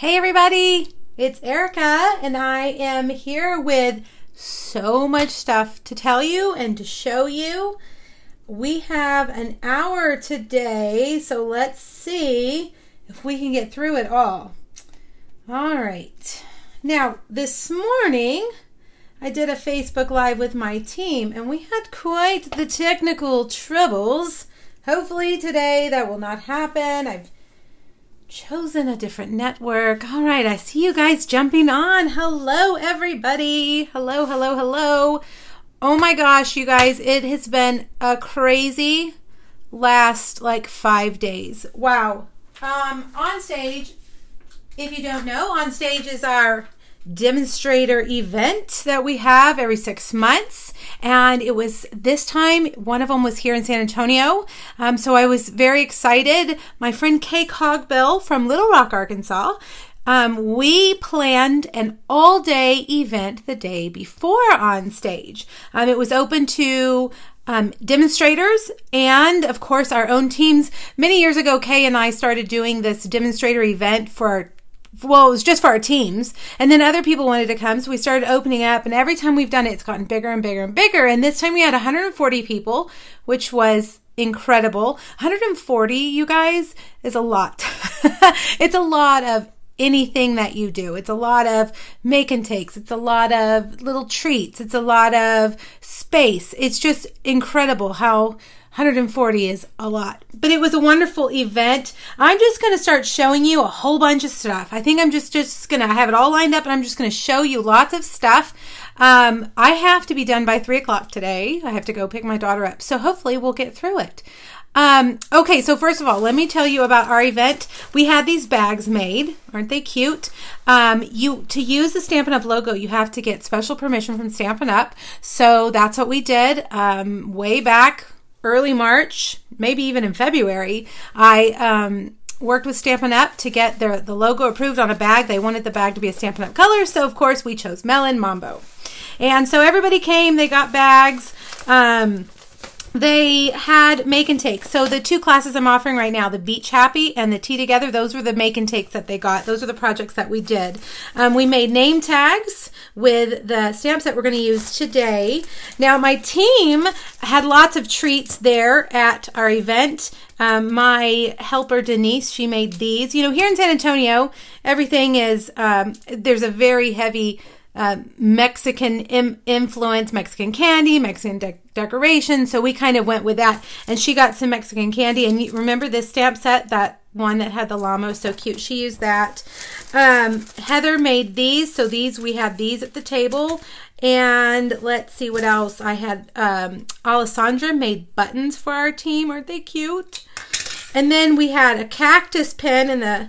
Hey, everybody, it's Erica, and I am here with so much stuff to tell you and to show you. We have an hour today, so let's see if we can get through it all. All right. Now, this morning, I did a Facebook Live with my team, and we had quite the technical troubles. Hopefully, today that will not happen. I've chosen a different network. All right, I see you guys jumping on. Hello, everybody. Hello, hello, hello. Oh my gosh, you guys, it has been a crazy last like five days. Wow. Um, on stage, if you don't know, on stage is our demonstrator event that we have every six months. And it was this time, one of them was here in San Antonio. Um, so I was very excited. My friend Kay Cogbill from Little Rock, Arkansas. Um, we planned an all day event the day before on stage. Um, it was open to um, demonstrators and, of course, our own teams. Many years ago, Kay and I started doing this demonstrator event for well, it was just for our teams. And then other people wanted to come. So we started opening up. And every time we've done it, it's gotten bigger and bigger and bigger. And this time we had 140 people, which was incredible. 140, you guys, is a lot. it's a lot of anything that you do. It's a lot of make and takes. It's a lot of little treats. It's a lot of space. It's just incredible how 140 is a lot. But it was a wonderful event. I'm just going to start showing you a whole bunch of stuff. I think I'm just just going to have it all lined up and I'm just going to show you lots of stuff. Um, I have to be done by 3 o'clock today. I have to go pick my daughter up. So hopefully we'll get through it. Um, okay, so first of all, let me tell you about our event. We had these bags made. Aren't they cute? Um, you to use the Stampin' Up logo, you have to get special permission from Stampin' Up. So that's what we did um, way back early March, maybe even in February, I um, worked with Stampin' Up to get the, the logo approved on a bag. They wanted the bag to be a Stampin' Up color, so of course we chose Melon Mambo. And so everybody came, they got bags. Um, they had make and take. So the two classes I'm offering right now, the Beach Happy and the Tea Together, those were the make and takes that they got. Those are the projects that we did. Um, we made name tags with the stamps that we're going to use today. Now my team had lots of treats there at our event. Um, my helper Denise, she made these. You know, here in San Antonio, everything is um, there's a very heavy uh, Mexican Im- influence, Mexican candy, Mexican de- decoration. So we kind of went with that. And she got some Mexican candy. And remember this stamp set, that one that had the llama, so cute. She used that. Um, Heather made these. So these, we had these at the table. And let's see what else. I had um, Alessandra made buttons for our team. Aren't they cute? And then we had a cactus pin in the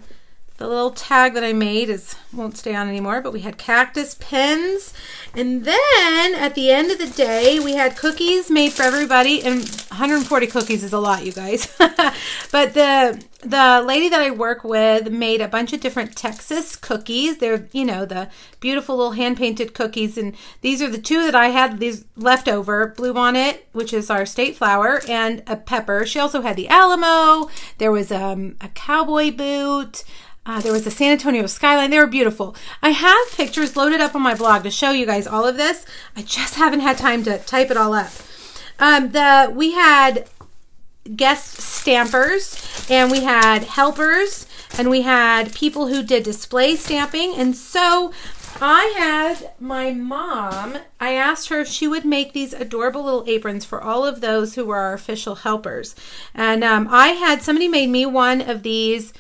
the little tag that I made is won't stay on anymore, but we had cactus pins. And then at the end of the day, we had cookies made for everybody. And 140 cookies is a lot, you guys. but the the lady that I work with made a bunch of different Texas cookies. They're, you know, the beautiful little hand painted cookies. And these are the two that I had these left over Bluebonnet, which is our state flower, and a pepper. She also had the Alamo. There was um, a cowboy boot. Uh, there was the San Antonio skyline. They were beautiful. I have pictures loaded up on my blog to show you guys all of this. I just haven't had time to type it all up. Um, the we had guest stampers and we had helpers and we had people who did display stamping. And so I had my mom, I asked her if she would make these adorable little aprons for all of those who were our official helpers. And um, I had somebody made me one of these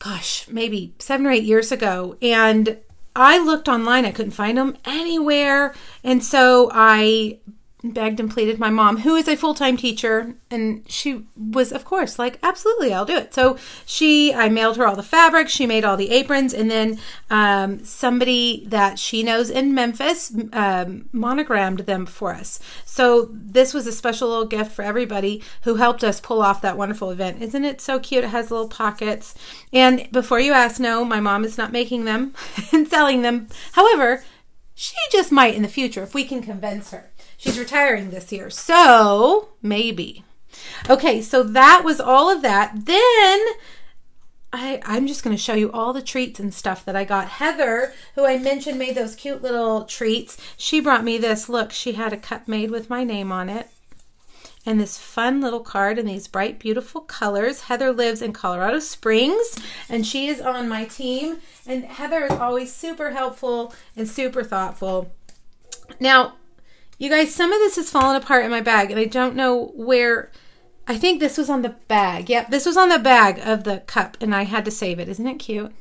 gosh, maybe seven or eight years ago. And I looked online, I couldn't find them anywhere. And so I begged and pleaded my mom, who is a full time teacher, and she was, of course, like, absolutely, I'll do it. So she, I mailed her all the fabric, she made all the aprons, and then um, somebody that she knows in Memphis um, monogrammed them for us. So this was a special little gift for everybody who helped us pull off that wonderful event. Isn't it so cute? It has little pockets. And before you ask, no, my mom is not making them and selling them. However, she just might in the future if we can convince her. She's retiring this year. So maybe. Okay, so that was all of that. Then I, I'm just going to show you all the treats and stuff that I got. Heather, who I mentioned made those cute little treats, she brought me this. Look, she had a cup made with my name on it and this fun little card in these bright, beautiful colors. Heather lives in Colorado Springs and she is on my team. And Heather is always super helpful and super thoughtful. Now, you guys, some of this has fallen apart in my bag and I don't know where. I think this was on the bag. Yep, this was on the bag of the cup and I had to save it. Isn't it cute?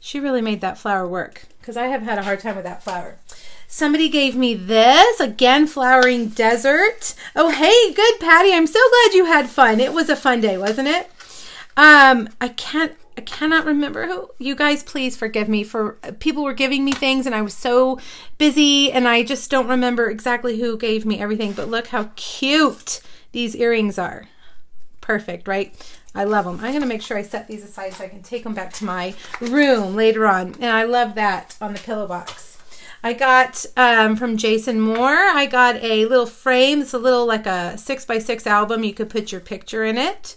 She really made that flower work because I have had a hard time with that flower. Somebody gave me this, again, flowering desert. Oh, hey, good, Patty. I'm so glad you had fun. It was a fun day, wasn't it? Um, I can't, I cannot remember who. You guys, please forgive me for people were giving me things and I was so busy and I just don't remember exactly who gave me everything. But look how cute these earrings are. Perfect, right? I love them. I'm going to make sure I set these aside so I can take them back to my room later on. And I love that on the pillow box. I got um, from Jason Moore, I got a little frame. It's a little like a six by six album. You could put your picture in it.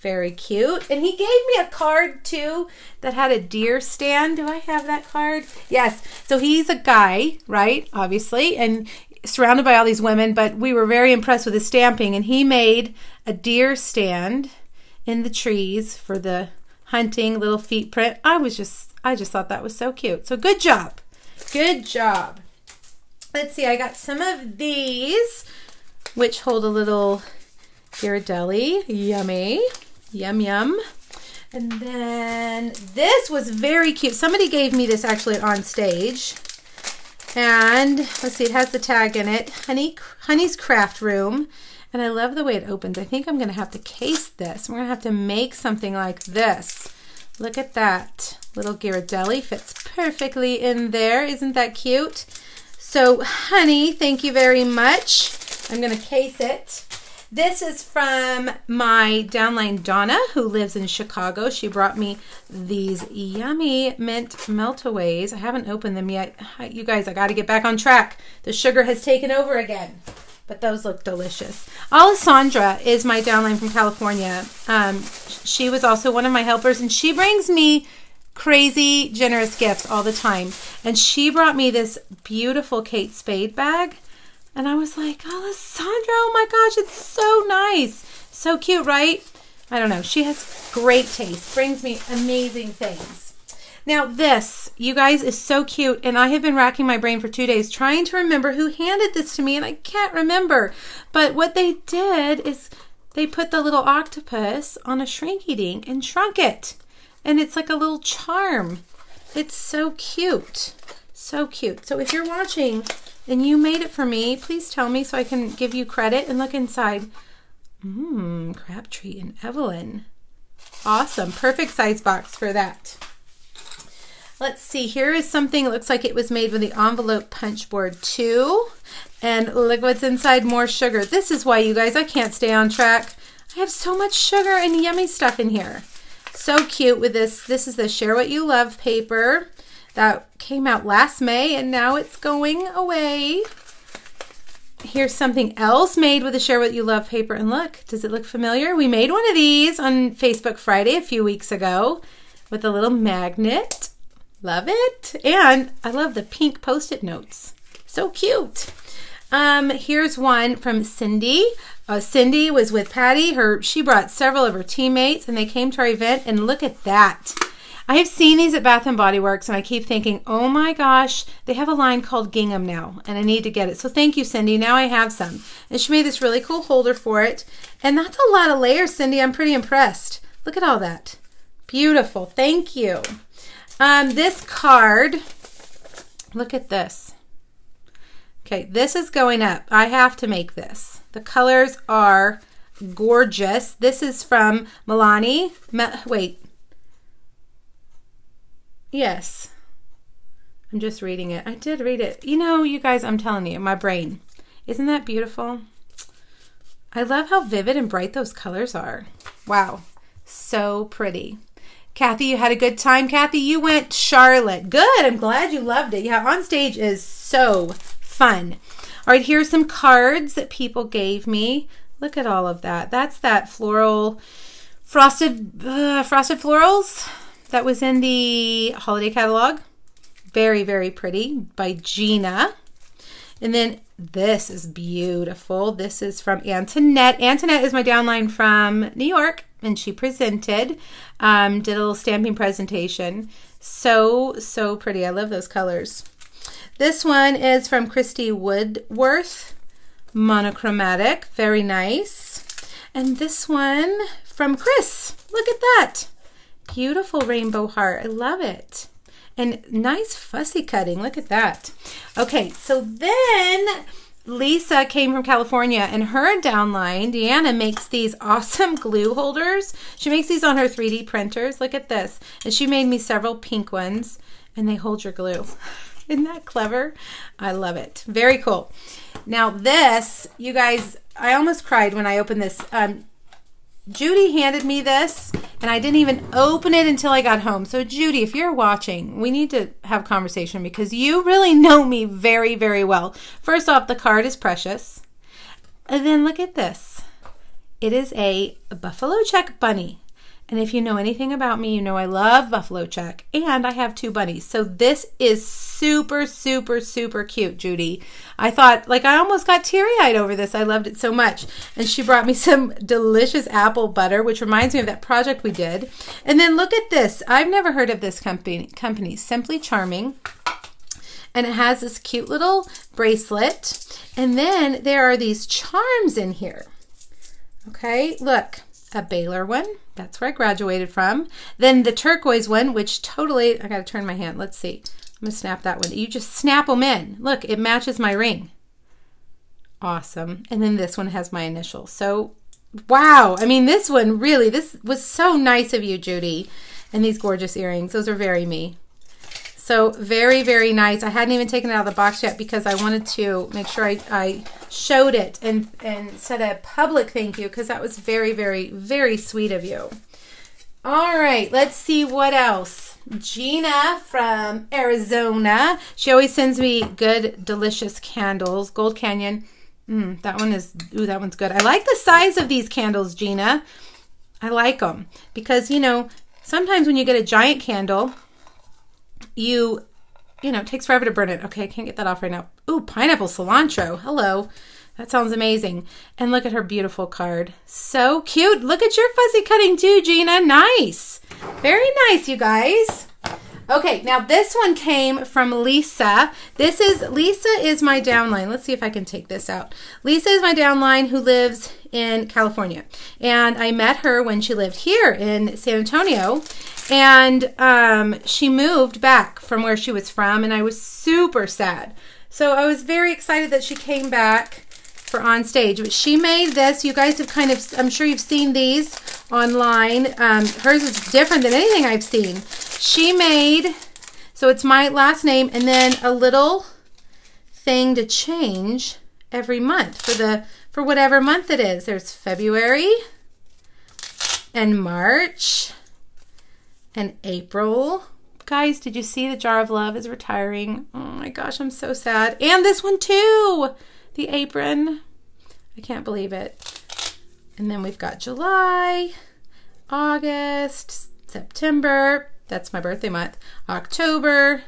Very cute. And he gave me a card too that had a deer stand. Do I have that card? Yes. So he's a guy, right? Obviously, and surrounded by all these women, but we were very impressed with his stamping. And he made a deer stand in the trees for the hunting little feet print. I was just, I just thought that was so cute. So good job. Good job. Let's see, I got some of these, which hold a little Ghirardelli. Yummy. Yum, yum. And then this was very cute. Somebody gave me this actually on stage. And let's see, it has the tag in it. Honey, Honey's Craft Room. And I love the way it opens. I think I'm going to have to case this. We're going to have to make something like this. Look at that. Little Ghirardelli fits perfectly in there. Isn't that cute? So, honey, thank you very much. I'm going to case it. This is from my downline Donna, who lives in Chicago. She brought me these yummy mint meltaways. I haven't opened them yet. You guys, I got to get back on track. The sugar has taken over again but those look delicious. Alessandra is my downline from California. Um, she was also one of my helpers, and she brings me crazy generous gifts all the time. And she brought me this beautiful Kate Spade bag. And I was like, oh, Alessandra, oh my gosh, it's so nice. So cute, right? I don't know. She has great taste, brings me amazing things. Now, this, you guys, is so cute, and I have been racking my brain for two days trying to remember who handed this to me, and I can't remember. But what they did is they put the little octopus on a shrinky dink and shrunk it. And it's like a little charm. It's so cute. So cute. So if you're watching and you made it for me, please tell me so I can give you credit and look inside. Mmm, Crabtree and Evelyn. Awesome. Perfect size box for that. Let's see, here is something looks like it was made with the envelope punch board too. And look what's inside, more sugar. This is why, you guys, I can't stay on track. I have so much sugar and yummy stuff in here. So cute with this. This is the Share What You Love paper that came out last May and now it's going away. Here's something else made with the Share What You Love paper. And look, does it look familiar? We made one of these on Facebook Friday a few weeks ago with a little magnet. Love it. And I love the pink post-it notes. So cute. Um, here's one from Cindy. Uh, Cindy was with Patty. Her she brought several of her teammates, and they came to our event. And look at that! I have seen these at Bath and Body Works, and I keep thinking, oh my gosh, they have a line called Gingham now, and I need to get it. So thank you, Cindy. Now I have some. And she made this really cool holder for it, and that's a lot of layers, Cindy. I'm pretty impressed. Look at all that. Beautiful. Thank you. Um, this card, look at this. Okay, this is going up. I have to make this. The colors are gorgeous. This is from Milani. Wait. Yes. I'm just reading it. I did read it. You know, you guys, I'm telling you, my brain. Isn't that beautiful? I love how vivid and bright those colors are. Wow. So pretty. Kathy, you had a good time. Kathy, you went Charlotte. Good. I'm glad you loved it. Yeah, on stage is so fun. All right, here's some cards that people gave me. Look at all of that. That's that floral Frosted uh, Frosted Florals that was in the holiday catalog. Very, very pretty by Gina. And then this is beautiful. This is from Antoinette. Antoinette is my downline from New York, and she presented, um, did a little stamping presentation. So, so pretty. I love those colors. This one is from Christy Woodworth, monochromatic. Very nice. And this one from Chris. Look at that. Beautiful rainbow heart. I love it. And nice fussy cutting. Look at that. Okay, so then Lisa came from California and her downline, Deanna, makes these awesome glue holders. She makes these on her 3D printers. Look at this. And she made me several pink ones and they hold your glue. Isn't that clever? I love it. Very cool. Now this, you guys, I almost cried when I opened this. Um, Judy handed me this and I didn't even open it until I got home. So Judy, if you're watching, we need to have conversation because you really know me very, very well. First off, the card is precious. And then look at this. It is a buffalo check bunny. And if you know anything about me, you know I love buffalo check and I have two bunnies. So this is super, super, super cute, Judy. I thought, like, I almost got teary eyed over this. I loved it so much. And she brought me some delicious apple butter, which reminds me of that project we did. And then look at this. I've never heard of this company, company Simply Charming. And it has this cute little bracelet. And then there are these charms in here. Okay, look a Baylor one. That's where I graduated from. Then the turquoise one, which totally, I got to turn my hand. Let's see. I'm to snap that one. You just snap them in. Look, it matches my ring. Awesome. And then this one has my initials. So, wow. I mean, this one really, this was so nice of you, Judy. And these gorgeous earrings. Those are very me. So very, very nice. I hadn't even taken it out of the box yet because I wanted to make sure I, I showed it and, and said a public thank you because that was very, very, very sweet of you. All right, let's see what else. Gina from Arizona. She always sends me good, delicious candles. Gold Canyon. Mm, that one is, ooh, that one's good. I like the size of these candles, Gina. I like them because, you know, sometimes when you get a giant candle, you, you know, it takes forever to burn it. Okay, I can't get that off right now. Ooh, pineapple cilantro. Hello. That sounds amazing. And look at her beautiful card. So cute. Look at your fussy cutting too, Gina. Nice. Very nice, you guys. Okay, now this one came from Lisa. This is, Lisa is my downline. Let's see if I can take this out. Lisa is my downline who lives in California. And I met her when she lived here in San Antonio. And um, she moved back from where she was from, and I was super sad. So I was very excited that she came back for on stage. But she made this. You guys have kind of, I'm sure you've seen these online. Um, hers is different than anything I've seen. She made, so it's my last name and then a little thing to change every month for the for whatever month it is. There's February and March and April. Guys, did you see the Jar of Love is retiring? Oh my gosh, I'm so sad. And this one too, the apron. I can't believe it. And then we've got July, August, September. That's my birthday month. October,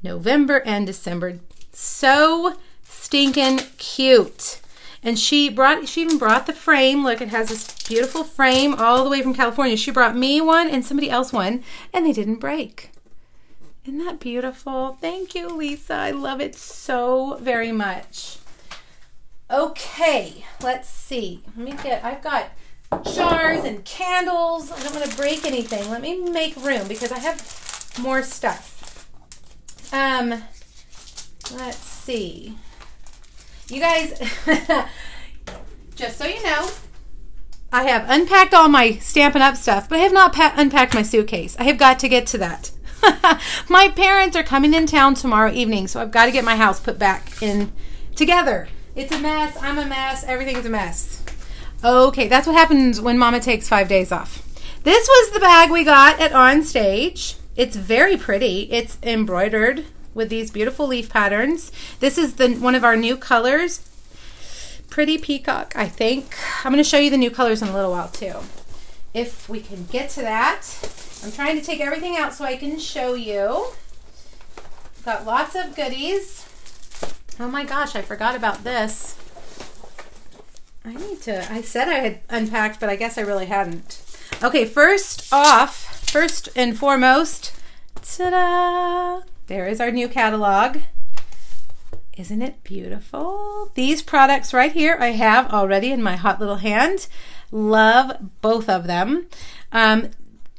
November, and December. So stinking cute. And she brought, she even brought the frame. Look, it has this beautiful frame all the way from California. She brought me one and somebody else one, and they didn't break. Isn't that beautiful? Thank you, Lisa. I love it so very much. Okay, let's see. Let me get, I've got jars and candles. I don't want to break anything. Let me make room because I have more stuff. Um, let's see. You guys, just so you know, I have unpacked all my Stampin' Up stuff, but I have not unpacked my suitcase. I have got to get to that. my parents are coming in town tomorrow evening, so I've got to get my house put back in together. It's a mess. I'm a mess. Everything's a mess. Okay, that's what happens when Mama takes five days off. This was the bag we got at On Stage. It's very pretty. It's embroidered with these beautiful leaf patterns. This is the one of our new colors. Pretty Peacock, I think. I'm going to show you the new colors in a little while too. if we can get to that. I'm trying to take everything out so I can show you. Got lots of goodies. Oh my gosh, I forgot about this. I need to, I said I had unpacked, but I guess I really hadn't. Okay, first off, first and foremost, ta-da! There is our new catalog. Isn't it beautiful? These products right here I have already in my hot little hand. Love both of them. Um,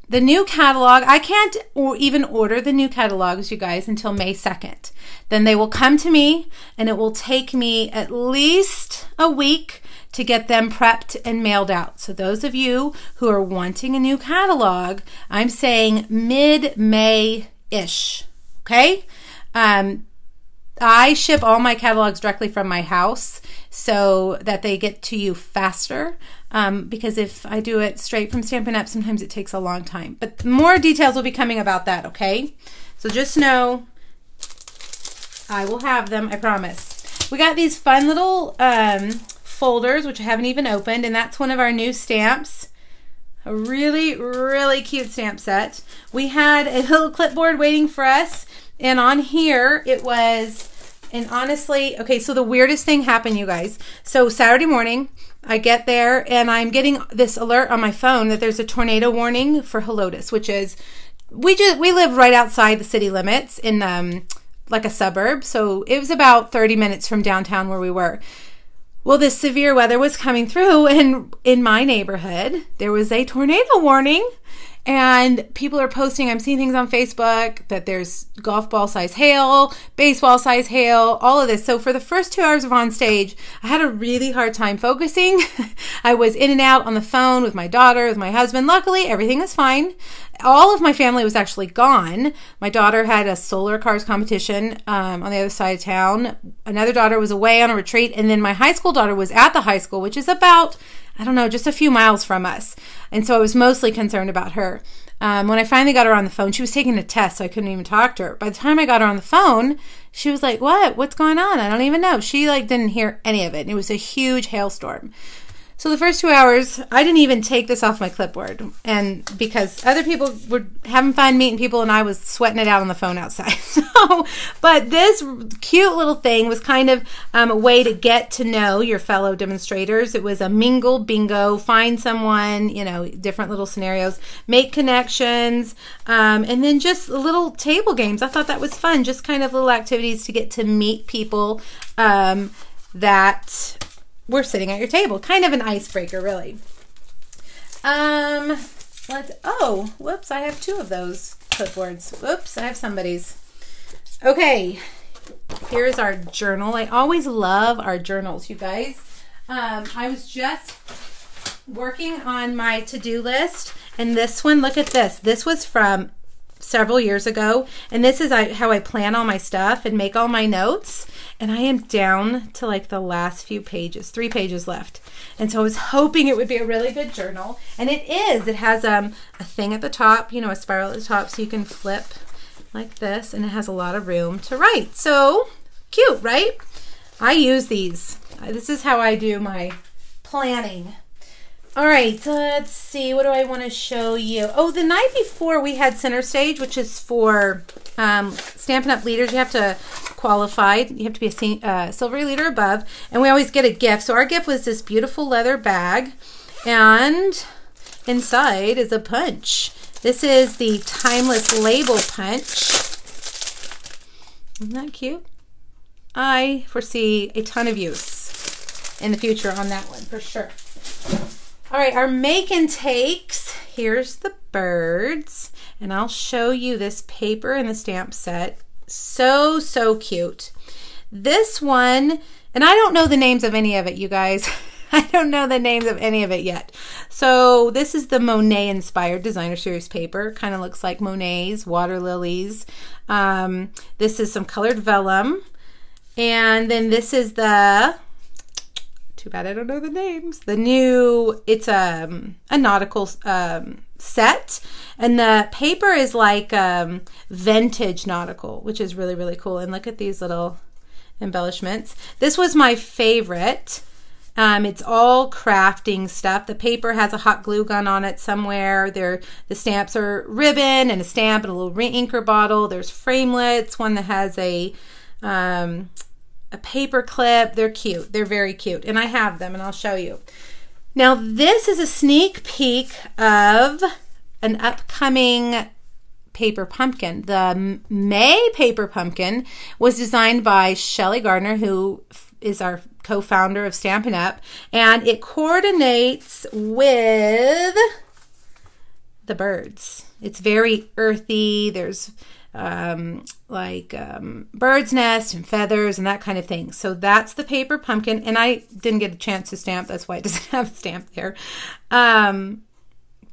the new catalog, I can't or even order the new catalogs, you guys, until May 2nd. Then they will come to me and it will take me at least a week to get them prepped and mailed out. So, those of you who are wanting a new catalog, I'm saying mid May ish. Okay? Um, I ship all my catalogs directly from my house so that they get to you faster. Um, because if I do it straight from Stampin' Up, sometimes it takes a long time. But more details will be coming about that, okay? So just know I will have them, I promise. We got these fun little um, folders, which I haven't even opened, and that's one of our new stamps. A really, really cute stamp set. We had a little clipboard waiting for us, and on here it was, and honestly, okay, so the weirdest thing happened, you guys. So Saturday morning, I get there and I'm getting this alert on my phone that there's a tornado warning for Helotes, which is we just we live right outside the city limits in um like a suburb, so it was about 30 minutes from downtown where we were. Well, this severe weather was coming through, and in my neighborhood, there was a tornado warning. And people are posting, I'm seeing things on Facebook that there's golf ball size hail, baseball size hail, all of this. So for the first two hours of on stage, I had a really hard time focusing. I was in and out on the phone with my daughter, with my husband. Luckily, everything was fine all of my family was actually gone. My daughter had a solar cars competition um, on the other side of town. Another daughter was away on a retreat, and then my high school daughter was at the high school, which is about I don't know, just a few miles from us. And so I was mostly concerned about her. Um, when I finally got her on the phone, she was taking a test, so I couldn't even talk to her. By the time I got her on the phone, she was like, "What? What's going on? I don't even know." She like didn't hear any of it. And it was a huge hailstorm. So the first two hours, I didn't even take this off my clipboard, and because other people were having fun meeting people, and I was sweating it out on the phone outside. So, but this cute little thing was kind of um, a way to get to know your fellow demonstrators. It was a mingle bingo, find someone, you know, different little scenarios, make connections, um, and then just little table games. I thought that was fun, just kind of little activities to get to meet people um, that we're sitting at your table. Kind of an icebreaker, really. Um, let's, oh, whoops, I have two of those clipboards. Whoops, I have somebody's. Okay, here's our journal. I always love our journals, you guys. Um, I was just working on my to-do list, and this one, look at this. This was from several years ago, and this is how I plan all my stuff and make all my notes and I am down to like the last few pages, three pages left. And so I was hoping it would be a really good journal, and it is. It has um, a thing at the top, you know, a spiral at the top, so you can flip like this, and it has a lot of room to write. So cute, right? I use these. This is how I do my planning. All right, so let's see. What do I want to show you? Oh, the night before we had Center Stage, which is for um, Stampin' Up! leaders. You have to qualify. You have to be a uh, silvery leader above. And we always get a gift. So our gift was this beautiful leather bag. And inside is a punch. This is the Timeless Label Punch. Isn't that cute? I foresee a ton of use in the future on that one for sure. All right, our make and takes. Here's the birds, and I'll show you this paper and the stamp set. So, so cute. This one, and I don't know the names of any of it, you guys. I don't know the names of any of it yet. So this is the Monet inspired designer series paper. Kind of looks like Monet's water lilies. Um, this is some colored vellum. And then this is the too bad I don't know the names. The new, it's a, um, a nautical um, set, and the paper is like um, vintage nautical, which is really, really cool. And look at these little embellishments. This was my favorite Um, it's all crafting stuff. The paper has a hot glue gun on it somewhere. There, the stamps are ribbon and a stamp and a little inker bottle. There's framelits. One that has a um, a paper clip. They're cute. They're very cute, and I have them, and I'll show you. Now, this is a sneak peek of an upcoming paper pumpkin. The May paper pumpkin was designed by Shelli Gardner, who is our co-founder of Stampin' Up, and it coordinates with the birds. It's very earthy. There's um, like um, bird's nest and feathers and that kind of thing. So that's the paper pumpkin, and I didn't get a chance to stamp. That's why it doesn't have a stamp there. Um,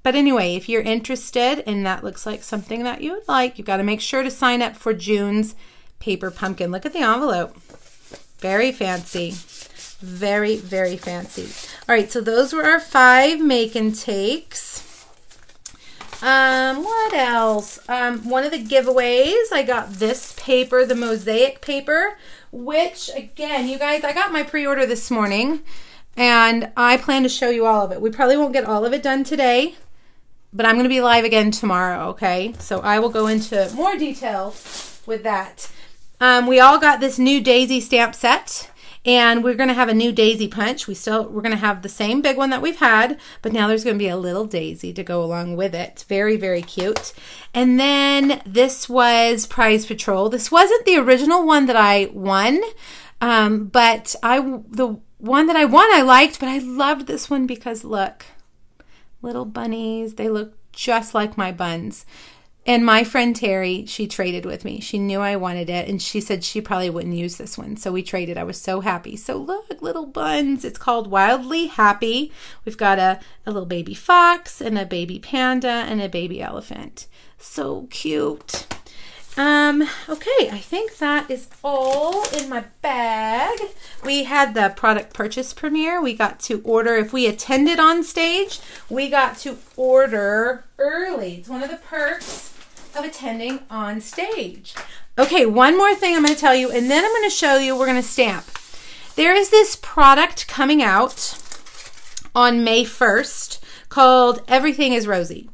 but anyway, if you're interested and that looks like something that you would like, you've got to make sure to sign up for June's paper pumpkin. Look at the envelope. Very fancy. Very, very fancy. All right, so those were our five make and takes. Um, what else? Um, one of the giveaways, I got this paper, the mosaic paper, which again, you guys, I got my pre-order this morning and I plan to show you all of it. We probably won't get all of it done today, but I'm going to be live again tomorrow, okay? So I will go into more detail with that. Um, we all got this new daisy stamp set and we're going to have a new daisy punch. We still we're going to have the same big one that we've had, but now there's going to be a little daisy to go along with it. It's Very very cute. And then this was Prize Patrol. This wasn't the original one that I won, um, but I the one that I won I liked, but I loved this one because look, little bunnies. They look just like my buns. And my friend Terry, she traded with me. She knew I wanted it, and she said she probably wouldn't use this one. So we traded. I was so happy. So look, little buns. It's called Wildly Happy. We've got a, a little baby fox, and a baby panda, and a baby elephant. So cute. Um, okay, I think that is all in my bag. We had the product purchase premiere. We got to order, if we attended on stage, we got to order early. It's one of the perks of attending on stage. Okay, one more thing I'm going to tell you, and then I'm going to show you, we're going to stamp. There is this product coming out on May 1st called Everything is Rosy.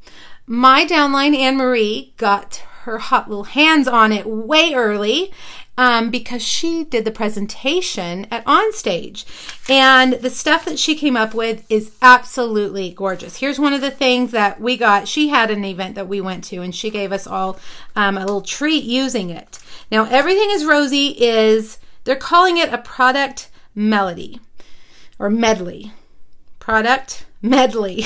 My downline, Anne Marie, got her hot little hands on it way early um, because she did the presentation at Onstage. And the stuff that she came up with is absolutely gorgeous. Here's one of the things that we got. She had an event that we went to, and she gave us all um, a little treat using it. Now, Everything is Rosy is, they're calling it a product melody or medley. Product medley.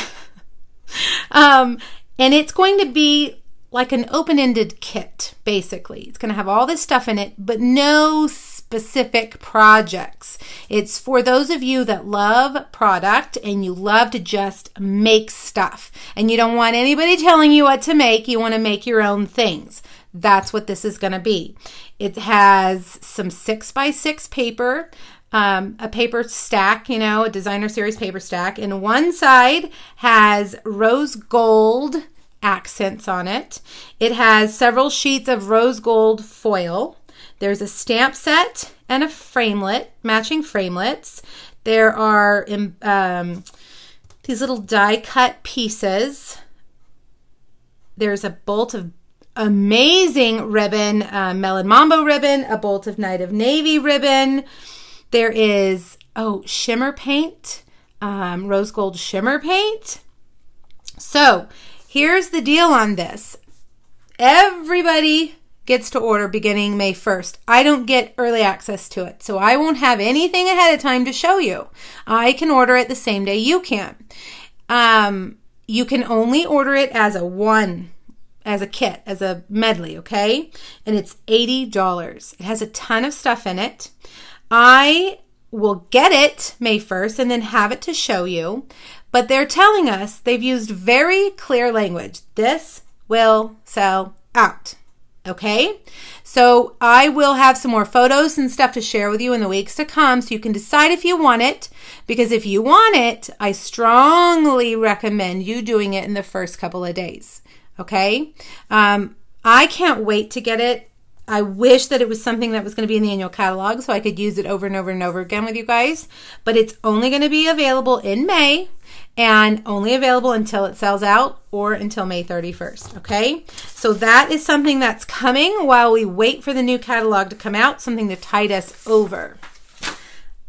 um, and it's going to be like an open ended kit, basically. It's going to have all this stuff in it, but no specific projects. It's for those of you that love product and you love to just make stuff and you don't want anybody telling you what to make. You want to make your own things. That's what this is going to be. It has some six by six paper. Um, a paper stack, you know, a designer series paper stack. And one side has rose gold accents on it. It has several sheets of rose gold foil. There's a stamp set and a framelit, matching framelits. There are um, these little die cut pieces. There's a bolt of amazing ribbon, uh, Melon Mambo ribbon, a bolt of Night of Navy ribbon. There is, oh, shimmer paint, um, rose gold shimmer paint. So Here's the deal on this everybody gets to order beginning May 1st. I don't get early access to it, so I won't have anything ahead of time to show you. I can order it the same day you can. Um, you can only order it as a one, as a kit, as a medley, okay? And it's $80. It has a ton of stuff in it. I will get it May 1st and then have it to show you. But they're telling us they've used very clear language. This will sell out. Okay? So I will have some more photos and stuff to share with you in the weeks to come so you can decide if you want it. Because if you want it, I strongly recommend you doing it in the first couple of days. Okay? Um, I can't wait to get it I wish that it was something that was going to be in the annual catalog so I could use it over and over and over again with you guys. But it's only going to be available in May and only available until it sells out or until May 31st. Okay, so that is something that's coming while we wait for the new catalog to come out, something to tide us over.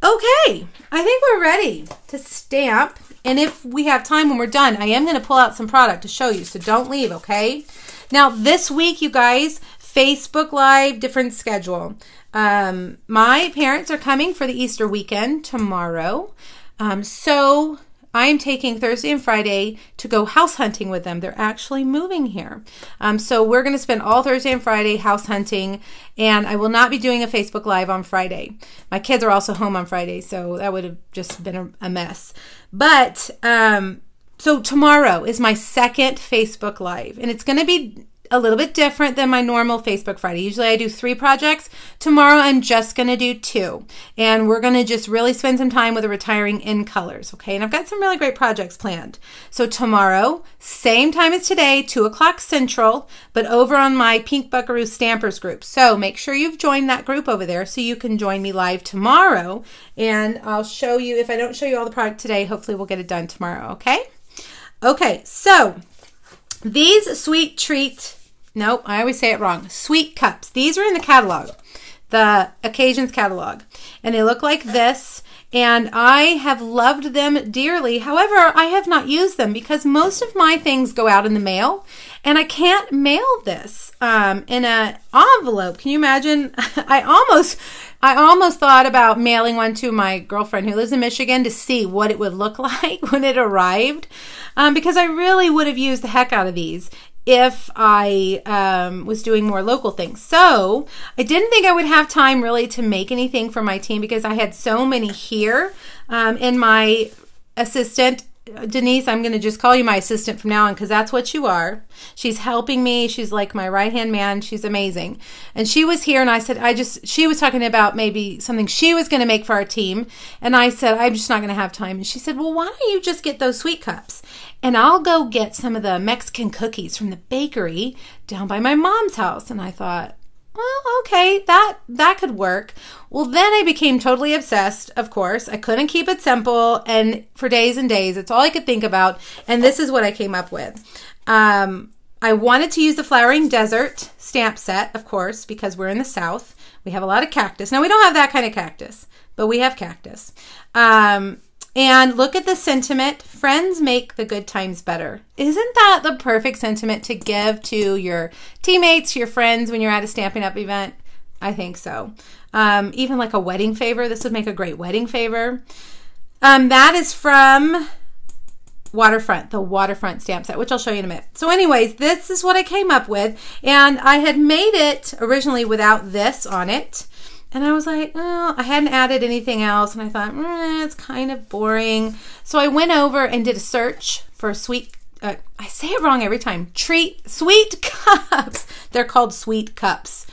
Okay, I think we're ready to stamp. And if we have time when we're done, I am going to pull out some product to show you, so don't leave, okay? Now, this week, you guys, Facebook Live, different schedule. Um, my parents are coming for the Easter weekend tomorrow. Um, so I'm taking Thursday and Friday to go house hunting with them. They're actually moving here. Um, so we're going to spend all Thursday and Friday house hunting, and I will not be doing a Facebook Live on Friday. My kids are also home on Friday, so that would have just been a, a mess. But, um, so tomorrow is my second Facebook Live, and it's going to be a little bit different than my normal Facebook Friday. Usually I do three projects. Tomorrow I'm just going to do two. And we're going to just really spend some time with the retiring in colors. Okay. And I've got some really great projects planned. So tomorrow, same time as today, two o'clock central, but over on my Pink Buckaroo Stampers group. So make sure you've joined that group over there so you can join me live tomorrow. And I'll show you, if I don't show you all the product today, hopefully we'll get it done tomorrow. Okay. Okay. So these sweet treat Nope, I always say it wrong. Sweet cups. These are in the catalog, the occasions catalog, and they look like this. And I have loved them dearly. However, I have not used them because most of my things go out in the mail, and I can't mail this um, in an envelope. Can you imagine? I almost, I almost thought about mailing one to my girlfriend who lives in Michigan to see what it would look like when it arrived, um, because I really would have used the heck out of these if I um, was doing more local things. So I didn't think I would have time really to make anything for my team because I had so many here. Um, and my assistant, Denise, I'm going to just call you my assistant from now on because that's what you are. She's helping me. She's like my right hand man. She's amazing. And she was here and I said, I just, she was talking about maybe something she was going to make for our team. And I said, I'm just not going to have time. And she said, Well, why don't you just get those sweet cups? And I'll go get some of the Mexican cookies from the bakery down by my mom's house. And I thought, well, okay, that that could work. Well, then I became totally obsessed, of course. I couldn't keep it simple and for days and days, it's all I could think about, and this is what I came up with. Um, I wanted to use the Flowering Desert stamp set, of course, because we're in the South. We have a lot of cactus. Now, we don't have that kind of cactus, but we have cactus. Um, and look at the sentiment friends make the good times better. Isn't that the perfect sentiment to give to your teammates, your friends when you're at a Stampin' Up event? I think so. Um, even like a wedding favor, this would make a great wedding favor. Um, that is from Waterfront, the Waterfront stamp set, which I'll show you in a minute. So, anyways, this is what I came up with, and I had made it originally without this on it. And I was like, oh, I hadn't added anything else. And I thought, eh, it's kind of boring. So I went over and did a search for sweet, uh, I say it wrong every time, treat, sweet cups. They're called sweet cups.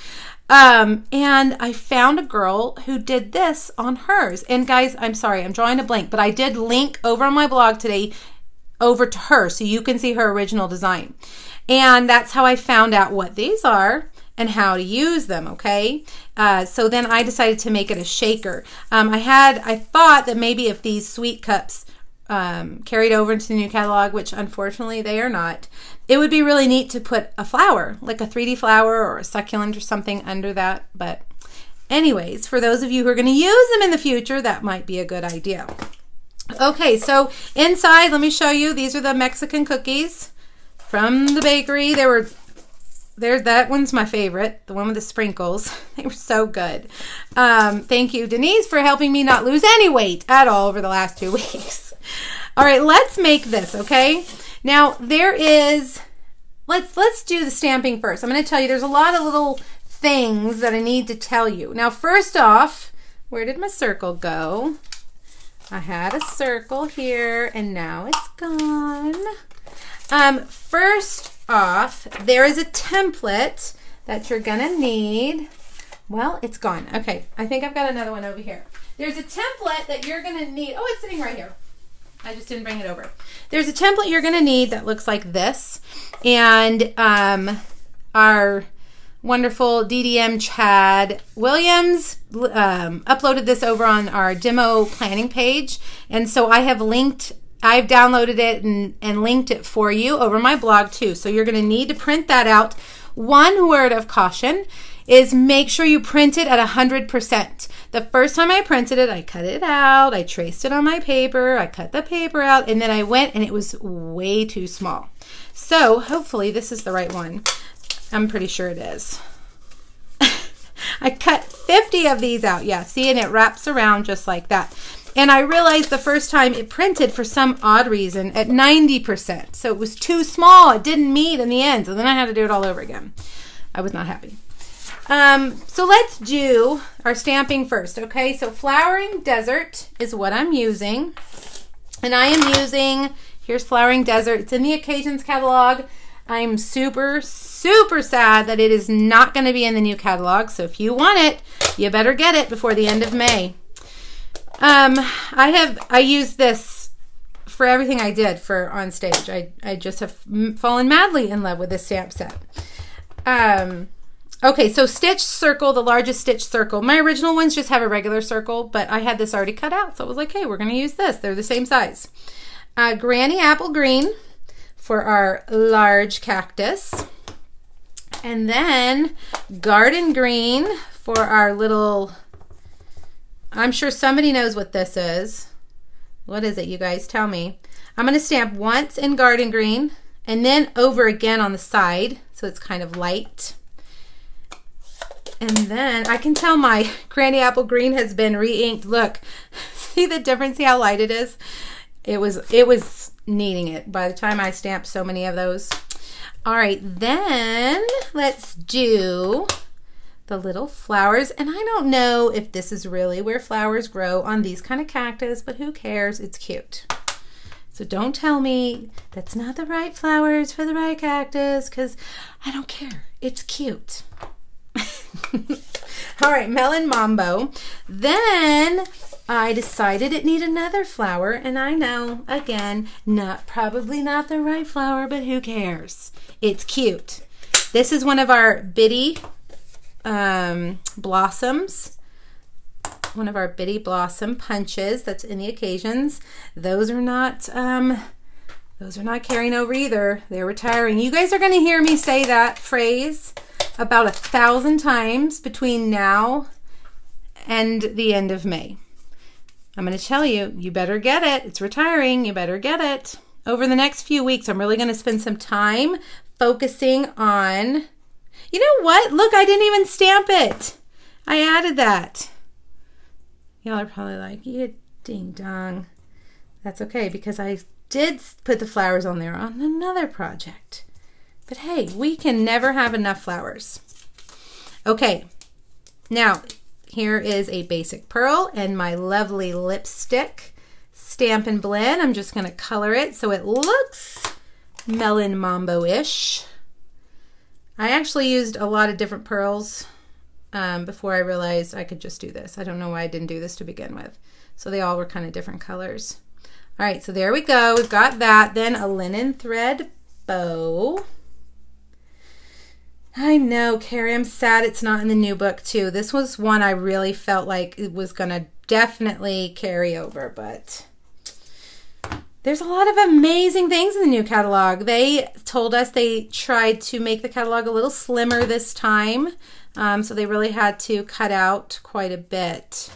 Um, and I found a girl who did this on hers. And guys, I'm sorry, I'm drawing a blank, but I did link over on my blog today over to her so you can see her original design. And that's how I found out what these are and how to use them, okay? Uh, so then I decided to make it a shaker. Um, I had, I thought that maybe if these sweet cups um, carried over into the new catalog, which unfortunately they are not, it would be really neat to put a flower, like a 3D flower or a succulent or something under that. But anyways, for those of you who are going to use them in the future, that might be a good idea. Okay, so inside, let me show you. These are the Mexican cookies from the bakery. They were there that one's my favorite the one with the sprinkles. They were so good. Um, thank you denise for helping me not lose any weight at all over the last two weeks. All right let's make this okay? Now there is let's let's do the stamping first. I'm going to tell you there's a lot of little things that i need to tell you. Now first off where did my circle go? I had a circle here and now it's gone. Um, first off, there is a template that you're to need. Well, it's gone. Okay, I think I've got another one over here. There's a template that you're to need. Oh, it's sitting right here. I just didn't bring it over. There's a template you're to need that looks like this. And um, our wonderful DDM Chad Williams um, uploaded this over on our demo planning page. And so I have linked, I've downloaded it and, and linked it for you over my blog too. So you're going to need to print that out. One word of caution is make sure you print it at 100%. The first time I printed it, I cut it out, I traced it on my paper, I cut the paper out, and then I went and it was way too small. So hopefully this is the right one. I'm pretty sure it is. I cut 50 of these out. Yeah, see, and it wraps around just like that. And I realized the first time it printed for some odd reason at 90%. So it was too small. It didn't meet in the end. So then I had to do it all over again. I was not happy. Um, so let's do our stamping first. Okay, so Flowering Desert is what I'm using. And I am using, here's Flowering Desert. It's in the Occasions catalog. I'm super, super sad that it is not going to be in the new catalog. So if you want it, you better get it before the end of May. Um, I have, I use this for everything I did for on stage. I, I just have fallen madly in love with this stamp set. Um, okay, so stitch circle, the largest stitch circle. My original ones just have a regular circle, but I had this already cut out. So I was like, hey, we're going to use this. They're the same size. Uh, Granny Apple Green for our large cactus. And then garden green for our little, I'm sure somebody knows what this is. What is it, you guys? Tell me. I'm going to stamp once in garden green and then over again on the side so it's kind of light. And then I can tell my Granny Apple Green has been re-inked. Look, see the difference? See how light it is? It was, it was needing it by the time I stamped so many of those. All right, then let's do the little flowers. And I don't know if this is really where flowers grow on these kind of cactus, but who cares? It's cute. So don't tell me that's not the right flowers for the right cactus because I don't care. It's cute. All right, Melon Mambo. Then I decided it need another flower, and I know, again, not probably not the right flower, but who cares? It's cute. This is one of our bitty um, blossoms, one of our bitty blossom punches that's in the occasions. Those are not, um, those are not carrying over either. They're retiring. You guys are going to hear me say that phrase about a thousand times between now and the end of May. I'm going to tell you, you better get it. It's retiring. You better get it. Over the next few weeks, I'm really going to spend some time focusing on. You know what? Look, I didn't even stamp it. I added that. Y'all are probably like, you ding dong. That's okay because I did put the flowers on there on another project. But hey, we can never have enough flowers. Okay, now here is a basic pearl and my lovely lipstick Stampin' Blend. I'm just going to color it so it looks melon mambo-ish. I actually used a lot of different pearls um, before I realized I could just do this. I don't know why I didn't do this to begin with. So they all were kind of different colors. All right, so there we go. We've got that. Then a linen thread bow. I know, Carrie. I'm sad it's not in the new book, too. This was one I really felt like it was going to definitely carry over, but there's a lot of amazing things in the new catalog. They told us they tried to make the catalog a little slimmer this time, um, so they really had to cut out quite a bit.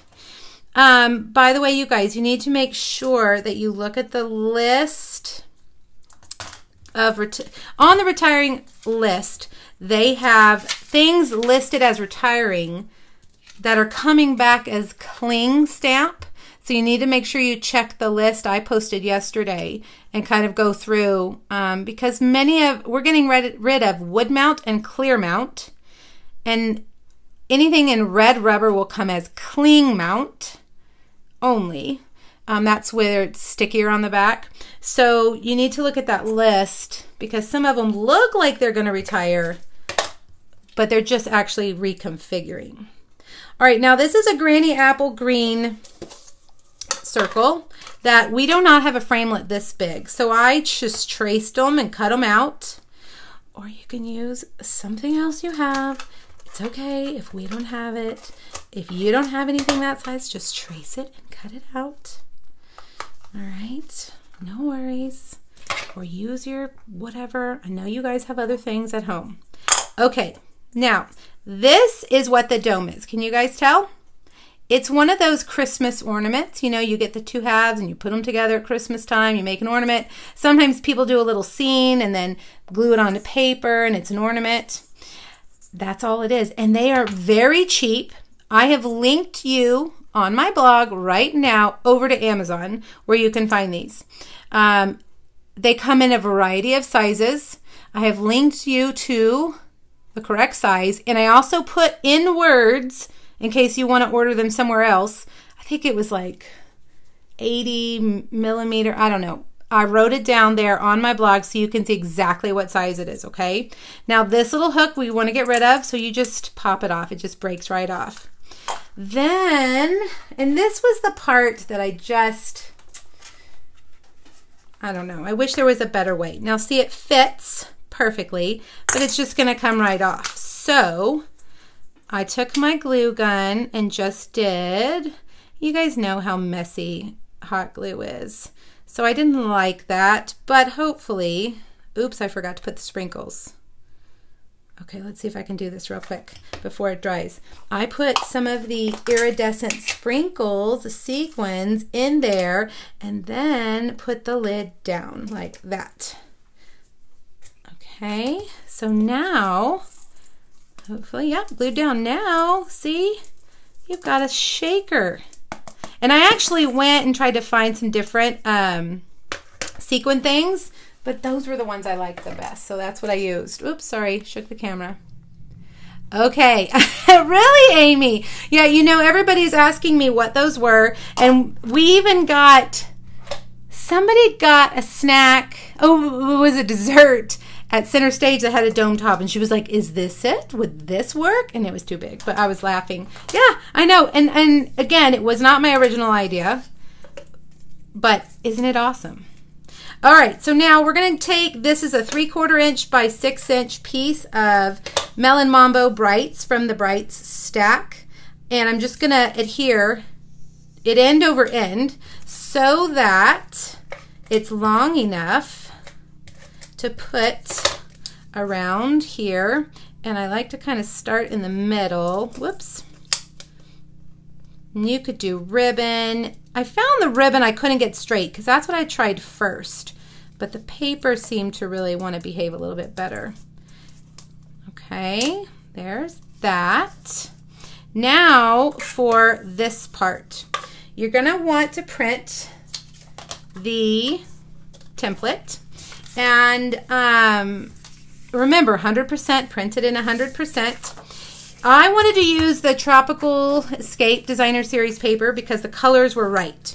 Um, by the way, you guys, you need to make sure that you look at the list of on the retiring list they have things listed as retiring that are coming back as cling stamp. So you need to make sure you check the list I posted yesterday and kind of go through um, because many of we're getting rid, rid of wood mount and clear mount, and anything in red rubber will come as cling mount only. Um, that's where it's stickier on the back. So you need to look at that list because some of them look like they're going to retire but they're just actually reconfiguring. All right, now this is a Granny Apple Green circle that we do not have a framelit this big. So I just traced them and cut them out. or you can use something else you have. It's okay if we don't have it. If you don't have anything that size, just trace it and cut it out. All right, no worries. Or use your whatever. I know you guys have other things at home. Okay, now this is what the dome is. Can you guys tell? It's one of those Christmas ornaments. You know, you get the two halves and you put them together at Christmas time. You make an ornament. Sometimes people do a little scene and then glue it onto paper and it's an ornament. That's all it is. And they are very cheap. I have linked you on my blog right now over to Amazon where you can find these. Um, they come in a variety of sizes. I have linked you to the correct size, and I also put in words in case you want to order them somewhere else. I think it was like 80 millimeter, I don't know. I wrote it down there on my blog so you can see exactly what size it is, okay? Now, this little hook we want to get rid of, so you just pop it off. It just breaks right off. Then, and this was the part that I just, I don't know. I wish there was a better way. Now, see, it fits perfectly, but it's just going to come right off. So, I took my glue gun and just did, you guys know how messy hot glue is. So I didn't like that, but hopefully, oops, I forgot to put the sprinkles. Okay, let's see if I can do this real quick before it dries. I put some of the iridescent sprinkles, the sequins, in there and then put the lid down like that. Okay, so now, hopefully, yeah, glued down. Now, see, you've got a shaker. And I actually went and tried to find some different um, sequin things, but those were the ones I liked the best. So that's what I used. Oops, sorry, shook the camera. Okay, really, Amy? Yeah, you know, everybody's asking me what those were, and we even got somebody got a snack. Oh, it was a dessert at center stage that had a dome top and she was like is this it? Would this work? And it was too big. But i was laughing. Yeah i know. And and again it was not my original idea but isn't it awesome? All right so now we're going to take this is a three quarter inch by six inch piece of melon mambo brights from the brights stack. And i'm just going to adhere it end over end so that it's long enough to put around here. And I like to kind of start in the middle. Whoops. And you could do ribbon. I found the ribbon I couldn't get straight because that's what I tried first. But the paper seemed to really want to behave a little bit better. Okay, there's that. Now for this part. You're going to want to print the template. And um, remember, 100% printed in 100%. I wanted to use the Tropical Escape Designer Series paper because the colors were right.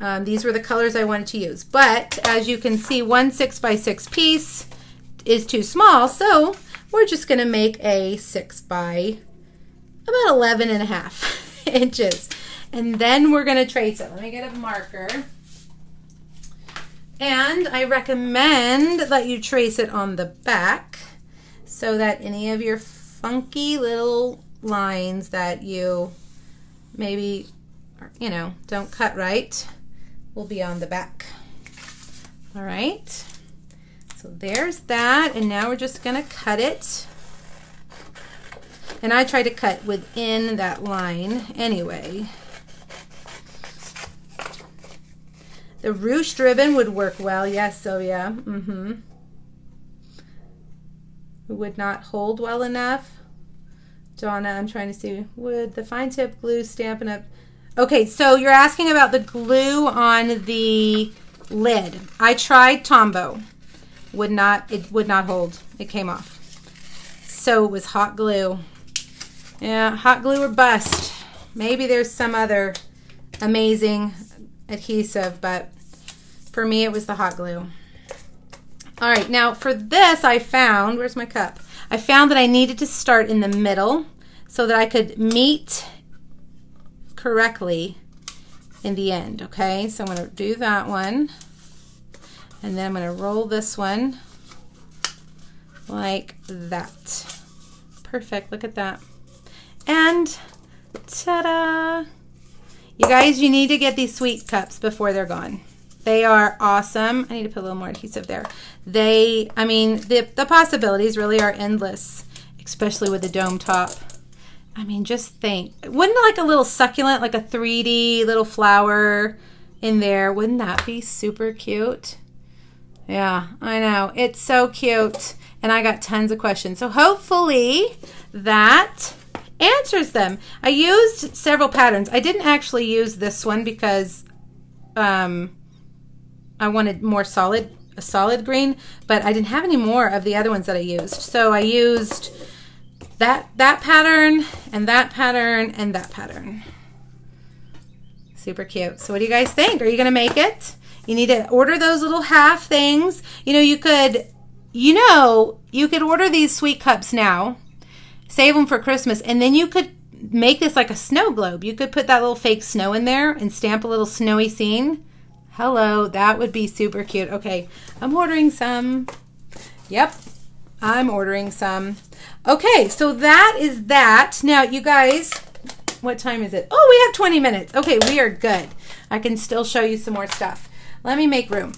Um, these were the colors I wanted to use. But as you can see, one 6 by 6 piece is too small, so we're just going to make a 6 by about 11 and a half inches. And then we're going to trace it. Let me get a marker. And I recommend that you trace it on the back so that any of your funky little lines that you maybe, you know, don't cut right will be on the back. All right. So there's that. And now we're just going to cut it. And I try to cut within that line anyway. The ruched ribbon would work well. Yes, so yeah. Mm-hmm. Would not hold well enough. Donna, I'm trying to see. Would the fine tip glue Stampin' Up? Okay, so you're asking about the glue on the lid. I tried Tombow. Would not, it would not hold. It came off. So it was hot glue. Yeah, hot glue or bust. Maybe there's some other amazing adhesive, but for me, it was the hot glue. All right, now for this, I found, where's my cup? I found that I needed to start in the middle so that I could meet correctly in the end, okay? So I'm gonna do that one. And then I'm gonna roll this one like that. Perfect. Look at that. And ta-da! You guys, you need to get these sweet cups before they're gone. They are awesome. I need to put a little more adhesive there. They, I mean, the, the possibilities really are endless, especially with the dome top. I mean, just think. Wouldn't like a little succulent, like a 3D little flower in there, wouldn't that be super cute? Yeah, I know. It's so cute. And I got tons of questions. So hopefully that answers them. I used several patterns. I didn't actually use this one because um, I wanted more solid, a solid green, but I didn't have any more of the other ones that I used. So I used that, that pattern and that pattern and that pattern. Super cute. So what do you guys think? Are you going to make it? You need to order those little half things. You know, you could, you know, you could order these sweet cups now, save them for Christmas, and then you could make this like a snow globe. You could put that little fake snow in there and stamp a little snowy scene. Hello, that would be super cute. Okay, I'm ordering some. Yep, I'm ordering some. Okay, so that is that. Now, you guys, what time is it? Oh, we have 20 minutes. Okay, we are good. I can still show you some more stuff. Let me make room.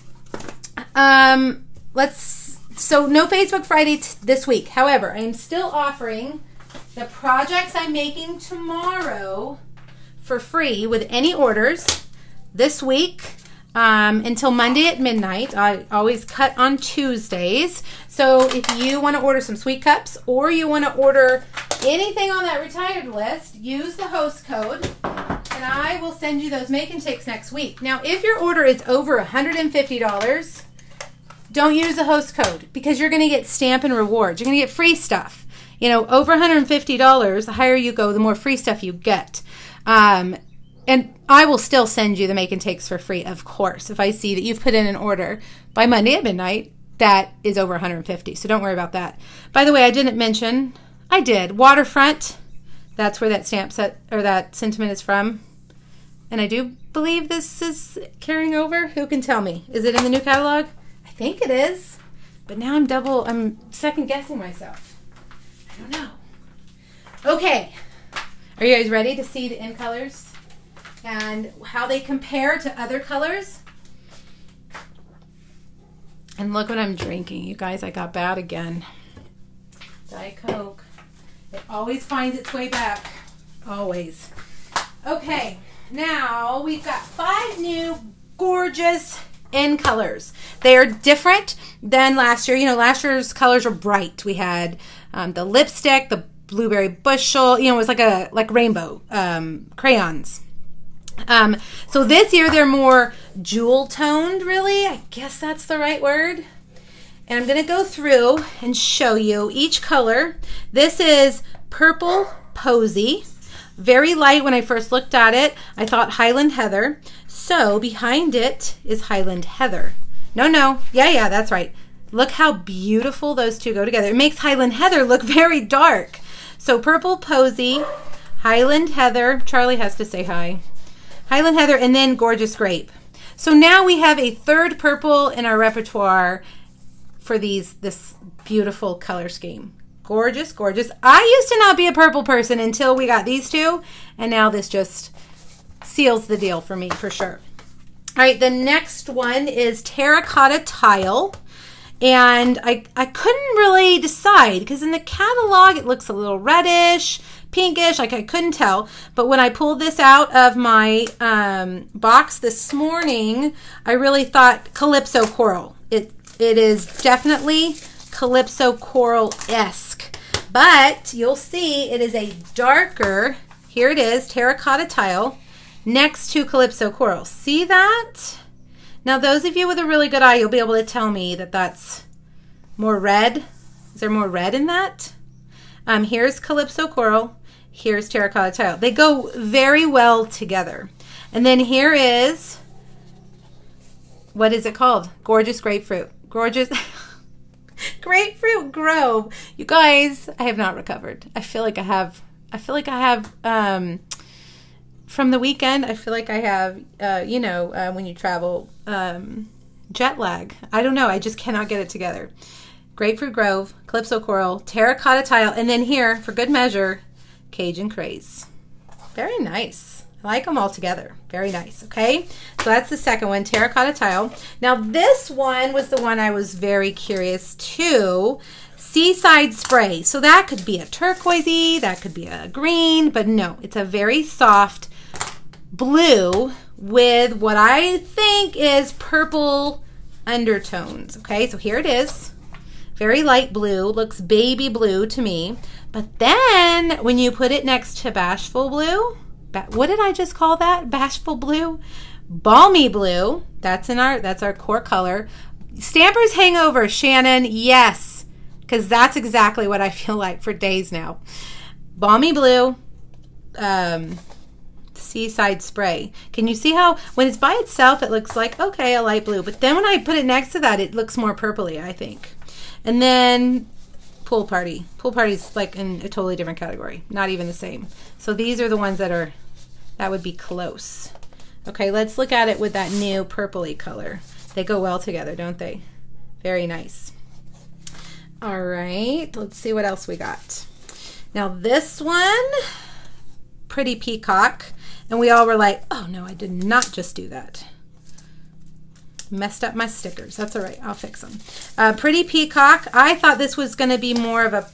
Um, let's, so no Facebook Friday this week. However, I am still offering the projects I'm making tomorrow for free with any orders this week um, until Monday at midnight. I always cut on Tuesdays. So if you want to order some sweet cups or you want to order anything on that retired list, use the host code and I will send you those make and takes next week. Now, if your order is over $150, don't use the host code because you're going to get Stampin' Rewards. You're going to get free stuff. You know, over $150, the higher you go, the more free stuff you get. Um, and I will still send you the make and takes for free, of course, if I see that you've put in an order by Monday at midnight that is over 150. So don't worry about that. By the way, I didn't mention, I did, waterfront. That's where that stamp set or that sentiment is from. And I do believe this is carrying over. Who can tell me? Is it in the new catalog? I think it is. But now I'm double, I'm second guessing myself. I don't know. Okay. Are you guys ready to see the in colors? And how they compare to other colors. And look what I'm drinking. You guys, I got bad again. Diet Coke. It always finds its way back. Always. Okay, now we've got five new gorgeous in colors. They are different than last year. You know, last year's colors were bright. We had um, the lipstick, the blueberry bushel. You know, it was like a like rainbow um, crayons. Um, so this year they're more jewel toned, really. I guess that's the right word. And I'm going to go through and show you each color. This is Purple Posy. Very light when I first looked at it. I thought Highland Heather. So behind it is Highland Heather. No, no. Yeah, yeah, that's right. Look how beautiful those two go together. It makes Highland Heather look very dark. So Purple Posy, Highland Heather. Charlie has to say hi. Highland Heather, and then Gorgeous Grape. So now we have a third purple in our repertoire for these this beautiful color scheme. Gorgeous, gorgeous. I used to not be a purple person until we got these two, and now this just seals the deal for me for sure. All right, the next one is terracotta tile. And I, I couldn't really decide because in the catalog it looks a little reddish pinkish, like I couldn't tell. But when I pulled this out of my um, box this morning, I really thought Calypso Coral. It It is definitely Calypso Coral-esque. But you'll see it is a darker, here it is, terracotta tile next to Calypso Coral. See that? Now those of you with a really good eye, you'll be able to tell me that that's more red. Is there more red in that? Um, here's Calypso Coral. Here's Terracotta Tile. They go very well together. And then here is, what is it called? Gorgeous Grapefruit. Gorgeous Grapefruit Grove. You guys, I have not recovered. I feel like I have, I feel like I have, um, from the weekend, I feel like I have, uh, you know, uh, when you travel, um, jet lag. I don't know. I just cannot get it together. Grapefruit Grove, Calypso Coral, Terracotta Tile, and then here, for good measure, Cajun Craze. Very nice. I like them all together. Very nice. Okay. So that's the second one, terracotta tile. Now this one was the one I was very curious to. Seaside spray. So that could be a turquoisey, that could be a green, but no, it's a very soft blue with what I think is purple undertones. Okay, so here it is. Very light blue, looks baby blue to me. But then when you put it next to bashful blue, what did I just call that? Bashful blue? Balmy blue. That's in our that's our core color. Stampers hangover, Shannon. Yes. Cuz that's exactly what I feel like for days now. Balmy blue. Um seaside spray. Can you see how when it's by itself it looks like okay, a light blue, but then when I put it next to that it looks more purpley, I think. And then pool party. Pool party's like in a totally different category. Not even the same. So these are the ones that are that would be close. Okay, let's look at it with that new purpley color. They go well together, don't they? Very nice. All right, let's see what else we got. Now this one, Pretty Peacock. And we all were like, oh no, I did not just do that. Messed up my stickers. That's all right. I'll fix them. Uh, Pretty Peacock. I thought this was going to be more of a,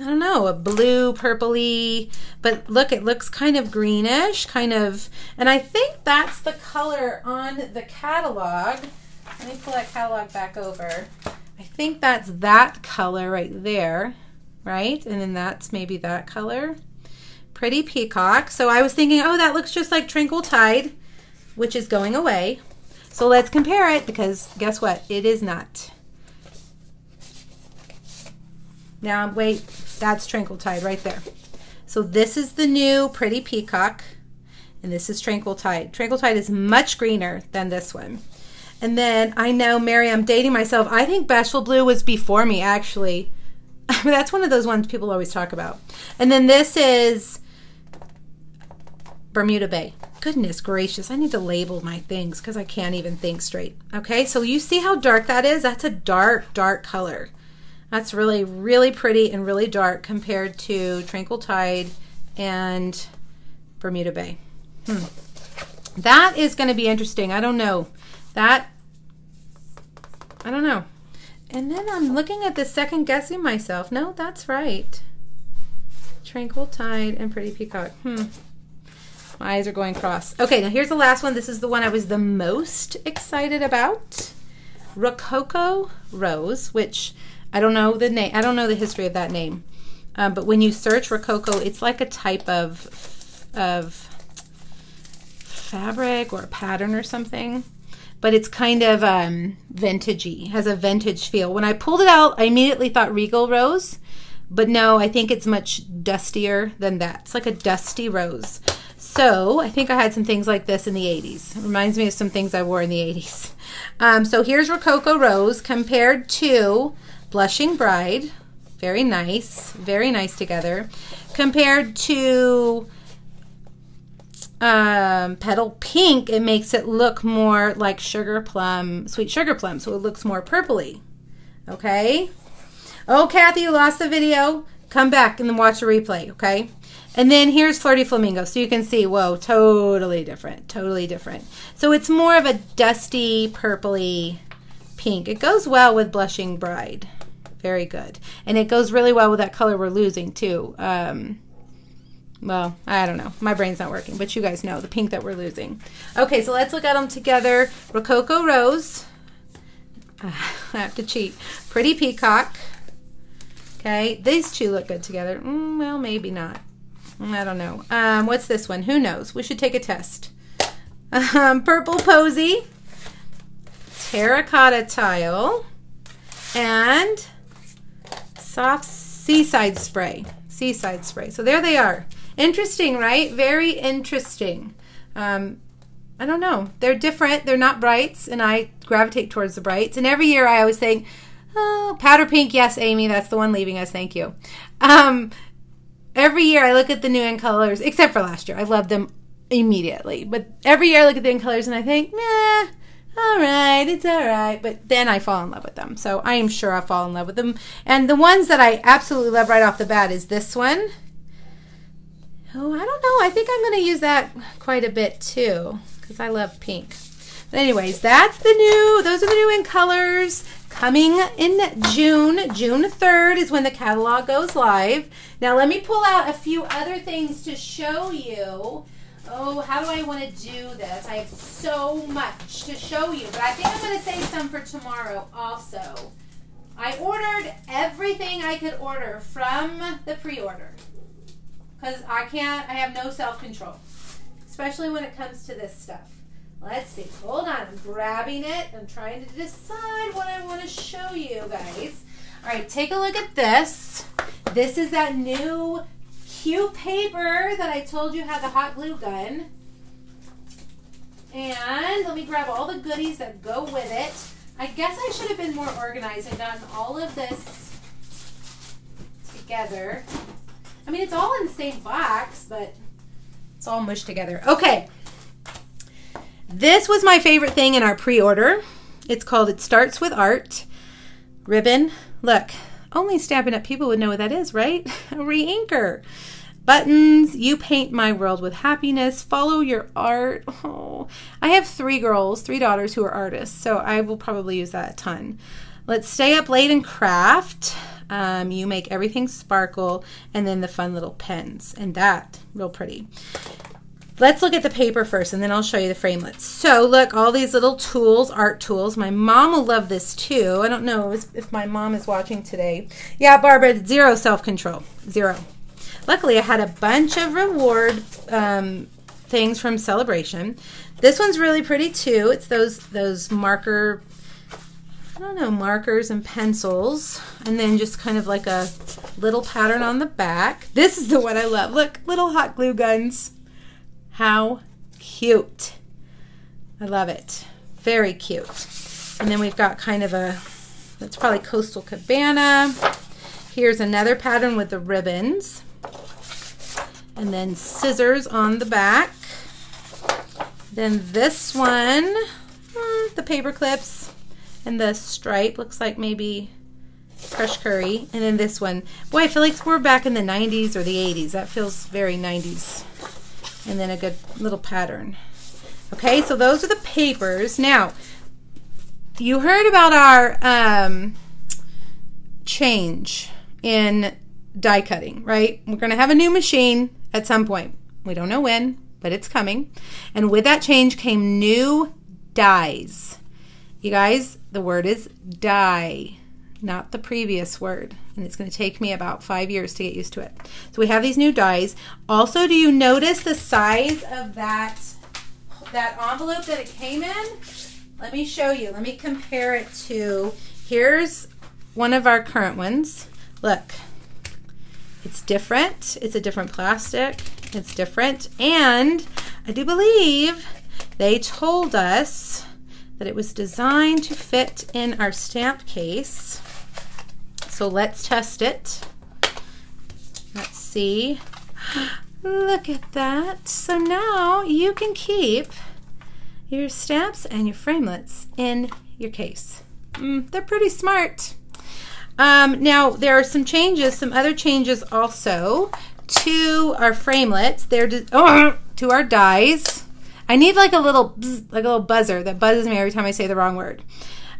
I don't know, a blue, purpley. But look, it looks kind of greenish, kind of. And I think that's the color on the catalog. Let me pull that catalog back over. I think that's that color right there, right? And then that's maybe that color. Pretty Peacock. So I was thinking, oh, that looks just like Tranquil Tide, which is going away. So let's compare it because guess what? It is not. Now, wait, that's Tranquil Tide right there. So this is the new Pretty Peacock, and this is Tranquil Tide. Tranquil Tide is much greener than this one. And then I know, Mary, I'm dating myself. I think Bashful Blue was before me, actually. That's one of those ones people always talk about. And then this is Bermuda Bay. Goodness gracious, I need to label my things because I can't even think straight. Okay, so you see how dark that is? That's a dark, dark color. That's really, really pretty and really dark compared to Tranquil Tide and Bermuda Bay. Hmm. That is going to be interesting. I don't know. That, I don't know. And then I'm looking at the second guessing myself. No, that's right. Tranquil Tide and Pretty Peacock. Hmm. My eyes are going cross. Okay, now here's the last one. This is the one I was the most excited about. Rococo Rose, which I don't know the name. I don't know the history of that name. Um, but when you search Rococo, it's like a type of of fabric or a pattern or something. But it's kind of um, vintagey, has a vintage feel. When I pulled it out, I immediately thought Regal Rose, but no, I think it's much dustier than that. It's like a dusty rose. So I think I had some things like this in the 80s. It reminds me of some things I wore in the 80s. Um, so here's Rococo Rose compared to Blushing Bride. Very nice. Very nice together. Compared to um, Petal Pink, it makes it look more like Sugar Plum, Sweet Sugar Plum. So it looks more purpley. Okay? Oh, Kathy, you lost the video. Come back and then watch a replay, okay? And then here's Flirty Flamingo. So you can see, whoa, totally different, totally different. So it's more of a dusty, purpley pink. It goes well with Blushing Bride. Very good. And it goes really well with that color we're losing too. Um, well, I don't know. My brain's not working, but you guys know the pink that we're losing. Okay, so let's look at them together. Rococo Rose. Uh, I have to cheat. Pretty Peacock. Okay, these two look good together. Mm, well, maybe not. I don't know. Um, what's this one? Who knows? We should take a test. Um, purple posy, terracotta tile, and soft seaside spray. Seaside spray. So there they are. Interesting, right? Very interesting. Um, I don't know. They're different. They're not brights, and I gravitate towards the brights. And every year I always think, oh, powder pink. Yes, Amy, that's the one leaving us. Thank you. Um, every year I look at the new in colors, except for last year. I love them immediately. But every year I look at the in colors and I think, nah, all right, it's all right. But then I fall in love with them. So I am sure I'll fall in love with them. And the ones that I absolutely love right off the bat is this one. Oh, I don't know. I think I'm going to use that quite a bit too because I love pink. But anyways, that's the new, those are the new in colors coming in June. June 3rd is when the catalog goes live. Now let me pull out a few other things to show you. Oh, how do I want to do this? I have so much to show you, but I think I'm going to save some for tomorrow also. I ordered everything I could order from the pre-order because I can't, I have no self-control, especially when it comes to this stuff. Let's see. Hold on. I'm grabbing it. I'm trying to decide what I want to show you guys. All right, take a look at this. This is that new cute paper that I told you had the hot glue gun. And let me grab all the goodies that go with it. I guess I should have been more organized and gotten all of this together. I mean, it's all in the same box, but it's all mushed together. Okay. This was my favorite thing in our pre-order. It's called It Starts With Art. Ribbon. Look, only Stampin' Up! people would know what that is, right? A re-inker. Buttons, you paint my world with happiness, follow your art. Oh, I have three girls, three daughters who are artists, so I will probably use that a ton. Let's stay up late and craft. Um, you make everything sparkle, and then the fun little pens, and that real pretty. Let's look at the paper first, and then I'll show you the framelits. So look, all these little tools, art tools. My mom will love this too. I don't know if my mom is watching today. Yeah, Barbara, zero self-control, zero. Luckily, I had a bunch of reward um, things from Celebration. This one's really pretty too. It's those those marker I don't know, markers and pencils, and then just kind of like a little pattern on the back. This is the one I love. Look, little hot glue guns. How cute. I love it. Very cute. And then we've got kind of a, that's probably Coastal Cabana. Here's another pattern with the ribbons. And then scissors on the back. Then this one, hmm, the paper clips and the stripe looks like maybe crushed curry. And then this one. Boy, I feel like we're back in the 90s or the 80s. That feels very 90s. And then a good little pattern. Okay, so those are the papers. Now, you heard about our um, change in die cutting, right? We're going to have a new machine at some point. We don't know when, but it's coming. And with that change came new dies. You guys, the word is die, not the previous word. And it's going to take me about five years to get used to it. So we have these new dies. Also, do you notice the size of that, that envelope that it came in? Let me show you. Let me compare it to, here's one of our current ones. Look, it's different. It's a different plastic. It's different. And I do believe they told us that it was designed to fit in our stamp case. So let's test it. Let's see. Look at that. So now you can keep your stamps and your framelits in your case. Mm, they're pretty smart. Um, now there are some changes, some other changes also to our framelits. They're oh, to our dies. I need like a little bzz, like a little buzzer that buzzes me every time I say the wrong word.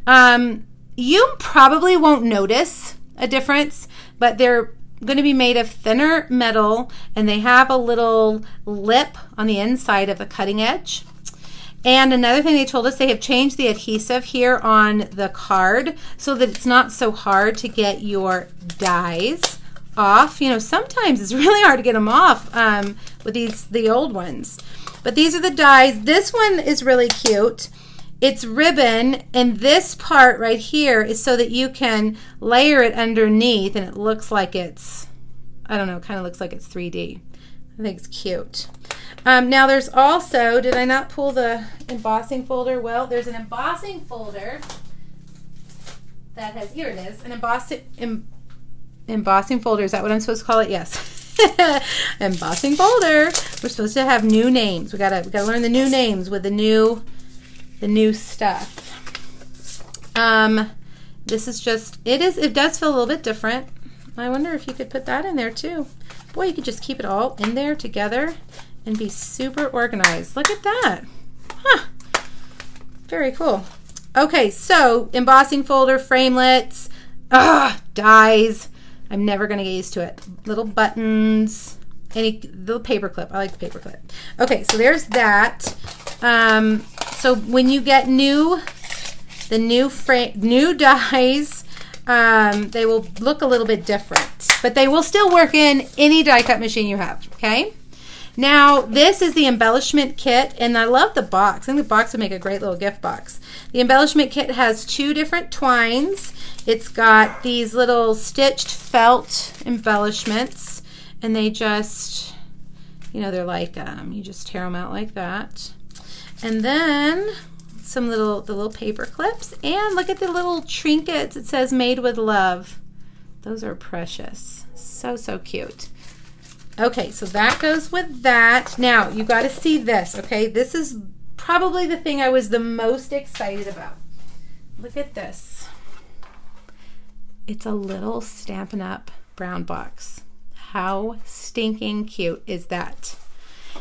Um, you probably won't notice a difference, but they're going to be made of thinner metal and they have a little lip on the inside of the cutting edge. And another thing they told us, they have changed the adhesive here on the card so that it's not so hard to get your dies off. You know, sometimes it's really hard to get them off um, with these the old ones. But these are the dies. This one is really cute. It's ribbon, and this part right here is so that you can layer it underneath, and it looks like it's, I don't know, kind of looks like it's 3D. I think it's cute. Um, now there's also, did I not pull the embossing folder? Well, there's an embossing folder that has, here it is, an embossing, em, embossing folder. Is that what I'm supposed to call it? Yes. embossing folder. We're supposed to have new names. We gotta we gotta learn the new names with the new the new stuff. Um, this is just, it is, it does feel a little bit different. I wonder if you could put that in there too. Boy, you could just keep it all in there together and be super organized. Look at that. Huh. Very cool. Okay, so embossing folder, framelits, ah, dies. I'm never going to get used to it. Little buttons, any little paper clip. I like the paper clip. Okay, so there's that. Um, so when you get new, the new frame, new dies, um, they will look a little bit different, but they will still work in any die cut machine you have. Okay. Now, this is the embellishment kit, and I love the box. I think the box would make a great little gift box. The embellishment kit has two different twines. It's got these little stitched felt embellishments, and they just, you know, they're like, um, you just tear them out like that. And then some little, the little paper clips, and look at the little trinkets. It says made with love. Those are precious. So, so cute. Okay, so that goes with that. Now, you got to see this, okay? This is probably the thing I was the most excited about. Look at this. It's a little Stampin' Up! brown box. How stinking cute is that?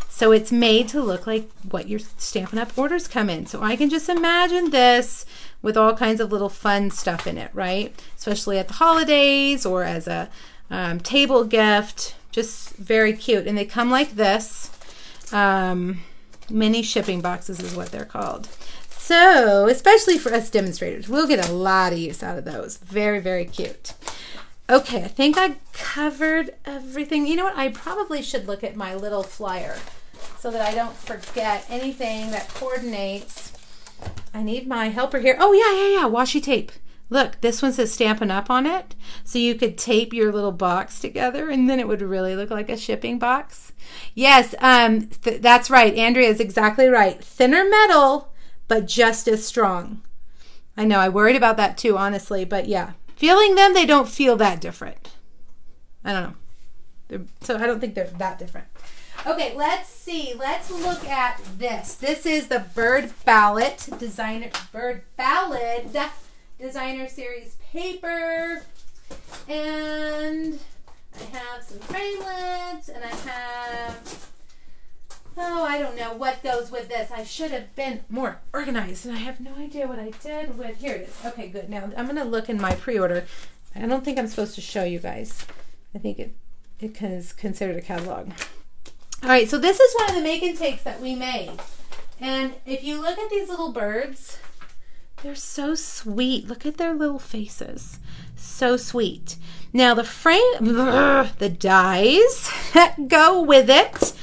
So it's made to look like what your Stampin' Up! orders come in. So I can just imagine this with all kinds of little fun stuff in it, right? Especially at the holidays or as a um, table gift just very cute. And they come like this. Um, mini shipping boxes is what they're called. So, especially for us demonstrators, we'll get a lot of use out of those. Very, very cute. Okay, I think I covered everything. You know what? I probably should look at my little flyer so that I don't forget anything that coordinates. I need my helper here. Oh, yeah, yeah, yeah. Washi tape. Look, this one says Stampin' Up! on it. So you could tape your little box together and then it would really look like a shipping box. Yes, um, th that's right. Andrea is exactly right. Thinner metal, but just as strong. I know, I worried about that too, honestly, but yeah. Feeling them, they don't feel that different. I don't know. They're, so I don't think they're that different. Okay, let's see. Let's look at this. This is the Bird Ballad designer Bird Ballad designer series paper. And I have some framelits and I have, oh, I don't know what goes with this. I should have been more organized and I have no idea what I did with, here it is. Okay, good. Now I'm going to look in my pre-order. I don't think I'm supposed to show you guys. I think it, it is considered a catalog. All right, so this is one of the make and takes that we made. And if you look at these little birds, they're so sweet. Look at their little faces. So sweet. Now the frame, the dies that go with it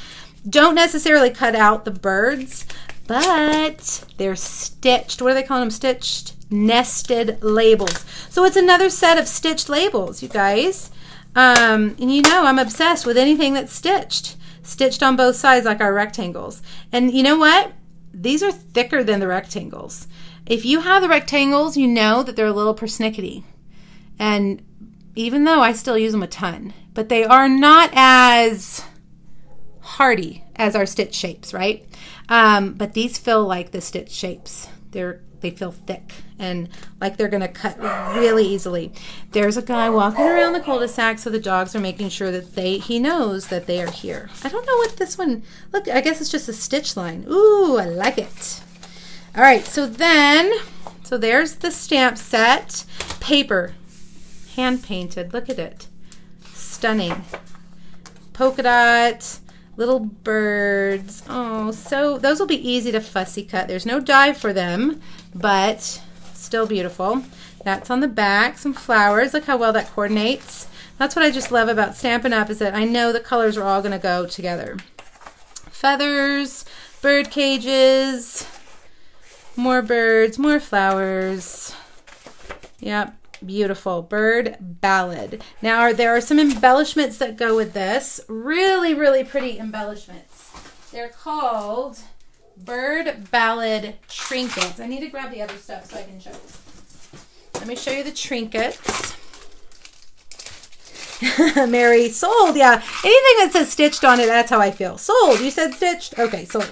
don't necessarily cut out the birds, but they're stitched. What do they call them? Stitched nested labels. So it's another set of stitched labels, you guys. Um, and you know I'm obsessed with anything that's stitched. Stitched on both sides like our rectangles. And you know what? These are thicker than the rectangles. If you have the rectangles, you know that they're a little persnickety. And even though I still use them a ton, but they are not as hardy as our stitch shapes, right? Um, but these feel like the stitch shapes. They're they feel thick and like they're going to cut really easily. There's a guy walking around the cul-de-sac, so the dogs are making sure that they he knows that they are here. I don't know what this one. Look, I guess it's just a stitch line. Ooh, I like it. All right, so then, so there's the stamp set. Paper, hand painted. Look at it. Stunning. Polka dot, little birds. Oh, so those will be easy to fussy cut. There's no die for them, but still beautiful. That's on the back. Some flowers. Look how well that coordinates. That's what I just love about Stampin' Up! is that I know the colors are all going to go together. Feathers, bird cages, more birds, more flowers. Yep, beautiful. Bird ballad. Now, there are some embellishments that go with this. Really, really pretty embellishments. They're called bird ballad trinkets. I need to grab the other stuff so I can show you. Let me show you the trinkets. Mary, sold. Yeah, anything that says stitched on it, that's how I feel. Sold. You said stitched? Okay, sold.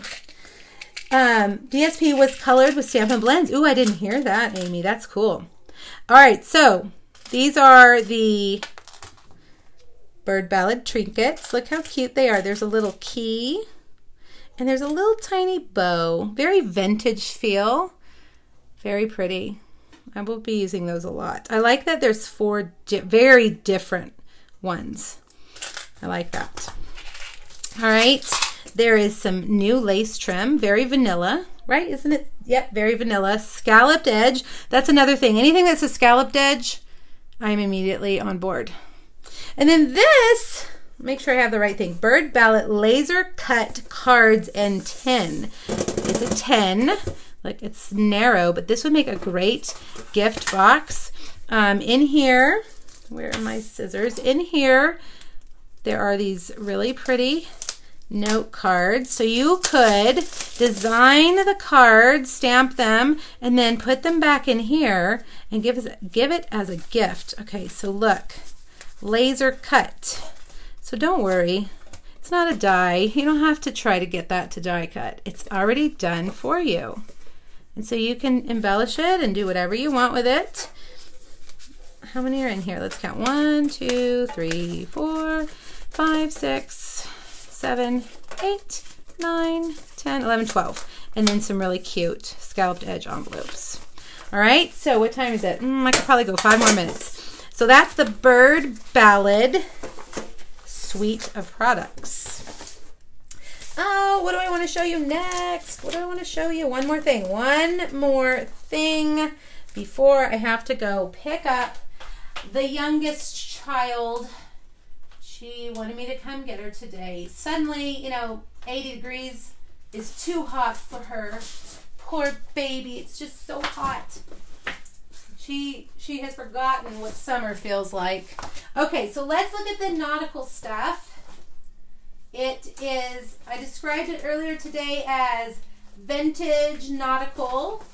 Um, DSP was colored with Stampin' Blends. Ooh, I didn't hear that, Amy. That's cool. All right, so these are the Bird Ballad trinkets. Look how cute they are. There's a little key and there's a little tiny bow. Very vintage feel. Very pretty. I will be using those a lot. I like that there's four di very different ones. I like that. All right. There is some new lace trim, very vanilla, right? Isn't it? Yep, very vanilla. Scalloped edge. That's another thing. Anything that's a scalloped edge, I'm immediately on board. And then this, make sure I have the right thing. Bird Ballad Laser Cut Cards and 10. It's a 10. Like it's narrow, but this would make a great gift box. Um, in here, where are my scissors? In here, there are these really pretty note cards. So you could design the cards, stamp them, and then put them back in here and give, give it as a gift. Okay, so look, laser cut. So don't worry, it's not a die. You don't have to try to get that to die cut. It's already done for you. And so you can embellish it and do whatever you want with it. How many are in here? Let's count. One, two, three, four, five, six, seven, eight, nine, 10, 11, 12. And then some really cute scalloped edge envelopes. All right, so what time is it? Mm, I could probably go five more minutes. So that's the Bird Ballad suite of products. Oh, what do I want to show you next? What do I want to show you? One more thing. One more thing before I have to go pick up the youngest child she wanted me to come get her today. Suddenly, you know, 80 degrees is too hot for her. Poor baby, it's just so hot. She she has forgotten what summer feels like. Okay, so let's look at the nautical stuff. It is I described it earlier today as vintage nautical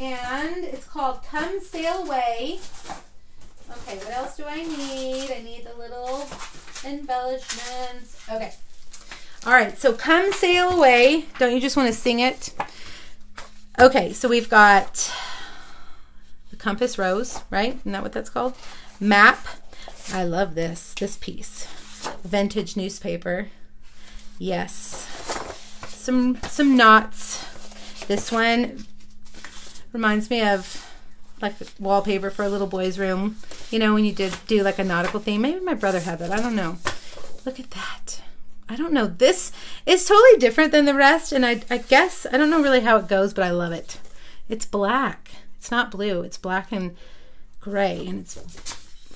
and it's called Come Sail Away Okay, what else do I need? I need the little embellishments. Okay. All right, so come sail away. Don't you just want to sing it? Okay, so we've got the compass rose, right? Isn't that what that's called? Map. I love this, this piece. Vintage newspaper. Yes. Some some knots. This one reminds me of like wallpaper for a little boy's room. You know, when you did do like a nautical theme. Maybe my brother had that. I don't know. Look at that. I don't know. This is totally different than the rest, and I, I guess I don't know really how it goes, but I love it. It's black. It's not blue. It's black and gray, and it's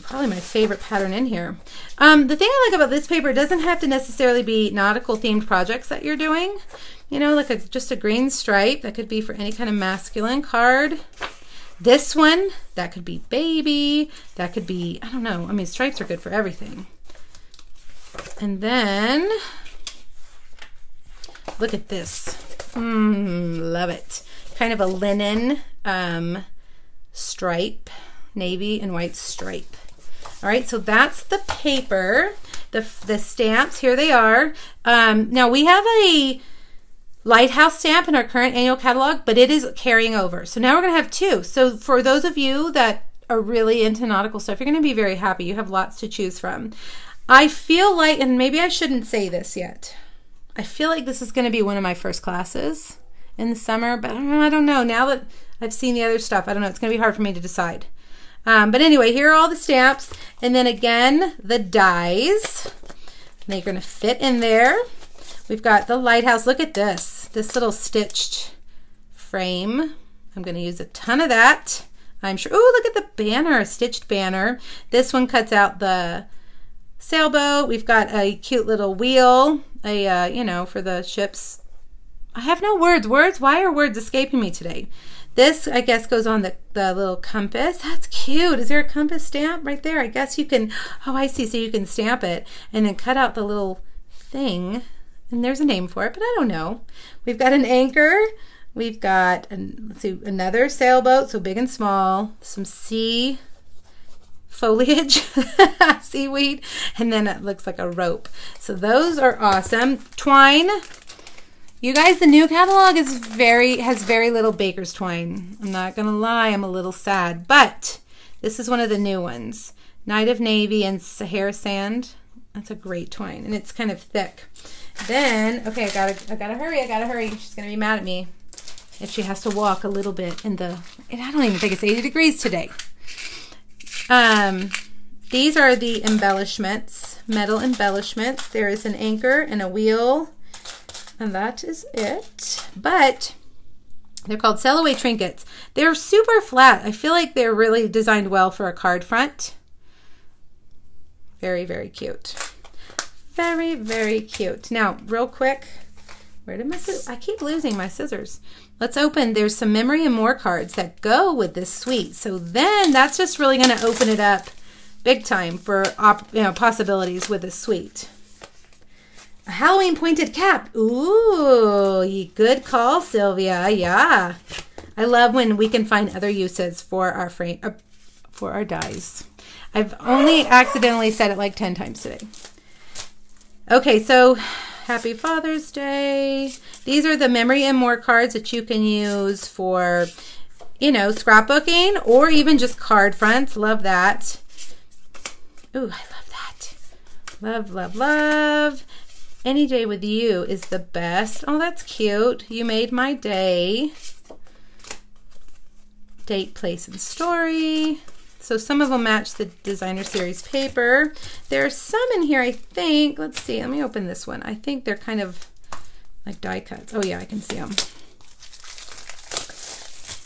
probably my favorite pattern in here. Um, the thing I like about this paper doesn't have to necessarily be nautical themed projects that you're doing. You know, like a, just a green stripe that could be for any kind of masculine card. This one, that could be baby. That could be, I don't know. I mean, stripes are good for everything. And then, look at this. Mmm, love it. Kind of a linen um, stripe, navy and white stripe. All right, so that's the paper. The, the stamps, here they are. Um, now we have a Lighthouse stamp in our current annual catalog, but it is carrying over. So now we're going to have two. So for those of you that are really into nautical stuff, you're going to be very happy. You have lots to choose from. I feel like, and maybe I shouldn't say this yet, I feel like this is going to be one of my first classes in the summer, but I don't know. Now that I've seen the other stuff, I don't know. It's going to be hard for me to decide. Um, but anyway, here are all the stamps. And then again, the dies. They're going to fit in there. We've got the lighthouse. Look at this, this little stitched frame. I'm going to use a ton of that. I'm sure. Oh, look at the banner, a stitched banner. This one cuts out the sailboat. We've got a cute little wheel, a uh, you know, for the ships. I have no words. Words? Why are words escaping me today? This, I guess, goes on the, the little compass. That's cute. Is there a compass stamp right there? I guess you can, oh, I see. So you can stamp it and then cut out the little thing and there's a name for it, but I don't know. We've got an anchor. We've got an, let's see, another sailboat, so big and small. Some sea foliage, seaweed, and then it looks like a rope. So those are awesome. Twine. You guys, the new catalog is very has very little baker's twine. I'm not gonna lie, I'm a little sad, but this is one of the new ones. Night of Navy and Sahara Sand. That's a great twine, and it's kind of thick. Then, okay, I gotta, I gotta hurry. I gotta hurry. She's gonna be mad at me if she has to walk a little bit in the. I don't even think it's 80 degrees today. Um, these are the embellishments, metal embellishments. There is an anchor and a wheel, and that is it. But they're called Sail Away trinkets. They're super flat. I feel like they're really designed well for a card front. Very, very cute. Very, very cute. Now, real quick, where did my scissors? I keep losing my scissors. Let's open. There's some memory and more cards that go with this suite. So then that's just really going to open it up big time for you know, possibilities with this suite. A Halloween pointed cap. Ooh, good call, Sylvia. Yeah. I love when we can find other uses for our frame uh, for our dies. I've only accidentally said it like 10 times today. Okay, so happy Father's Day. These are the memory and more cards that you can use for, you know, scrapbooking or even just card fronts. Love that. Ooh, I love that. Love, love, love. Any day with you is the best. Oh, that's cute. You made my day. Date, place, and story. So some of them match the designer series paper. There are some in here, I think. Let's see. Let me open this one. I think they're kind of like die cuts. Oh yeah, I can see them.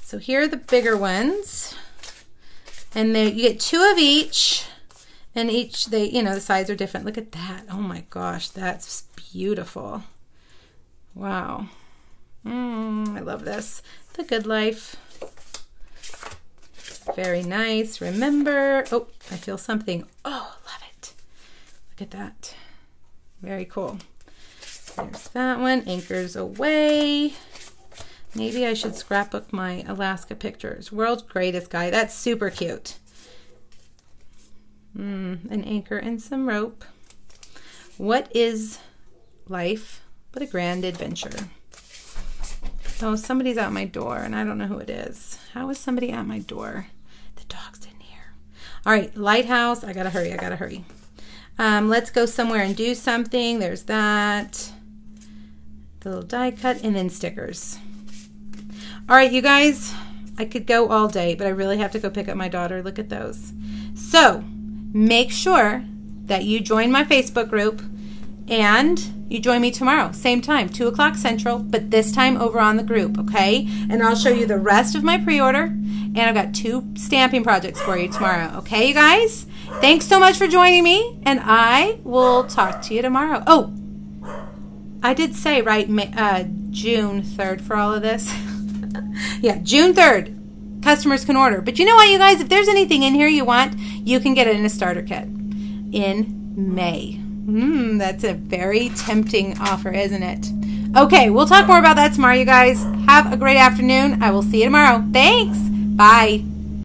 So here are the bigger ones. And they, you get two of each. And each, they, you know, the sides are different. Look at that. Oh my gosh, that's beautiful. Wow. Mm, I love this. The Good Life. Very nice. Remember, oh, I feel something. Oh, love it. Look at that. Very cool. There's that one. Anchors away. Maybe I should scrapbook my Alaska pictures. World's greatest guy. That's super cute. Mm, an anchor and some rope. What is life but a grand adventure? Oh, somebody's at my door and I don't know who it is. How is somebody at my door? Dog's in here. All right, lighthouse. I gotta hurry. I gotta hurry. Um, let's go somewhere and do something. There's that. The little die cut and then stickers. All right, you guys. I could go all day, but I really have to go pick up my daughter. Look at those. So make sure that you join my Facebook group and you join me tomorrow, same time, 2 o'clock Central, but this time over on the group, okay? And I'll show you the rest of my pre order. And I've got two stamping projects for you tomorrow, okay, you guys? Thanks so much for joining me, and I will talk to you tomorrow. Oh, I did say, right, uh, June 3rd for all of this. yeah, June 3rd. Customers can order. But you know what, you guys? If there's anything in here you want, you can get it in a starter kit in May. Mmm, that's a very tempting offer, isn't it? Okay, we'll talk more about that tomorrow, you guys. Have a great afternoon. I will see you tomorrow. Thanks. Bye.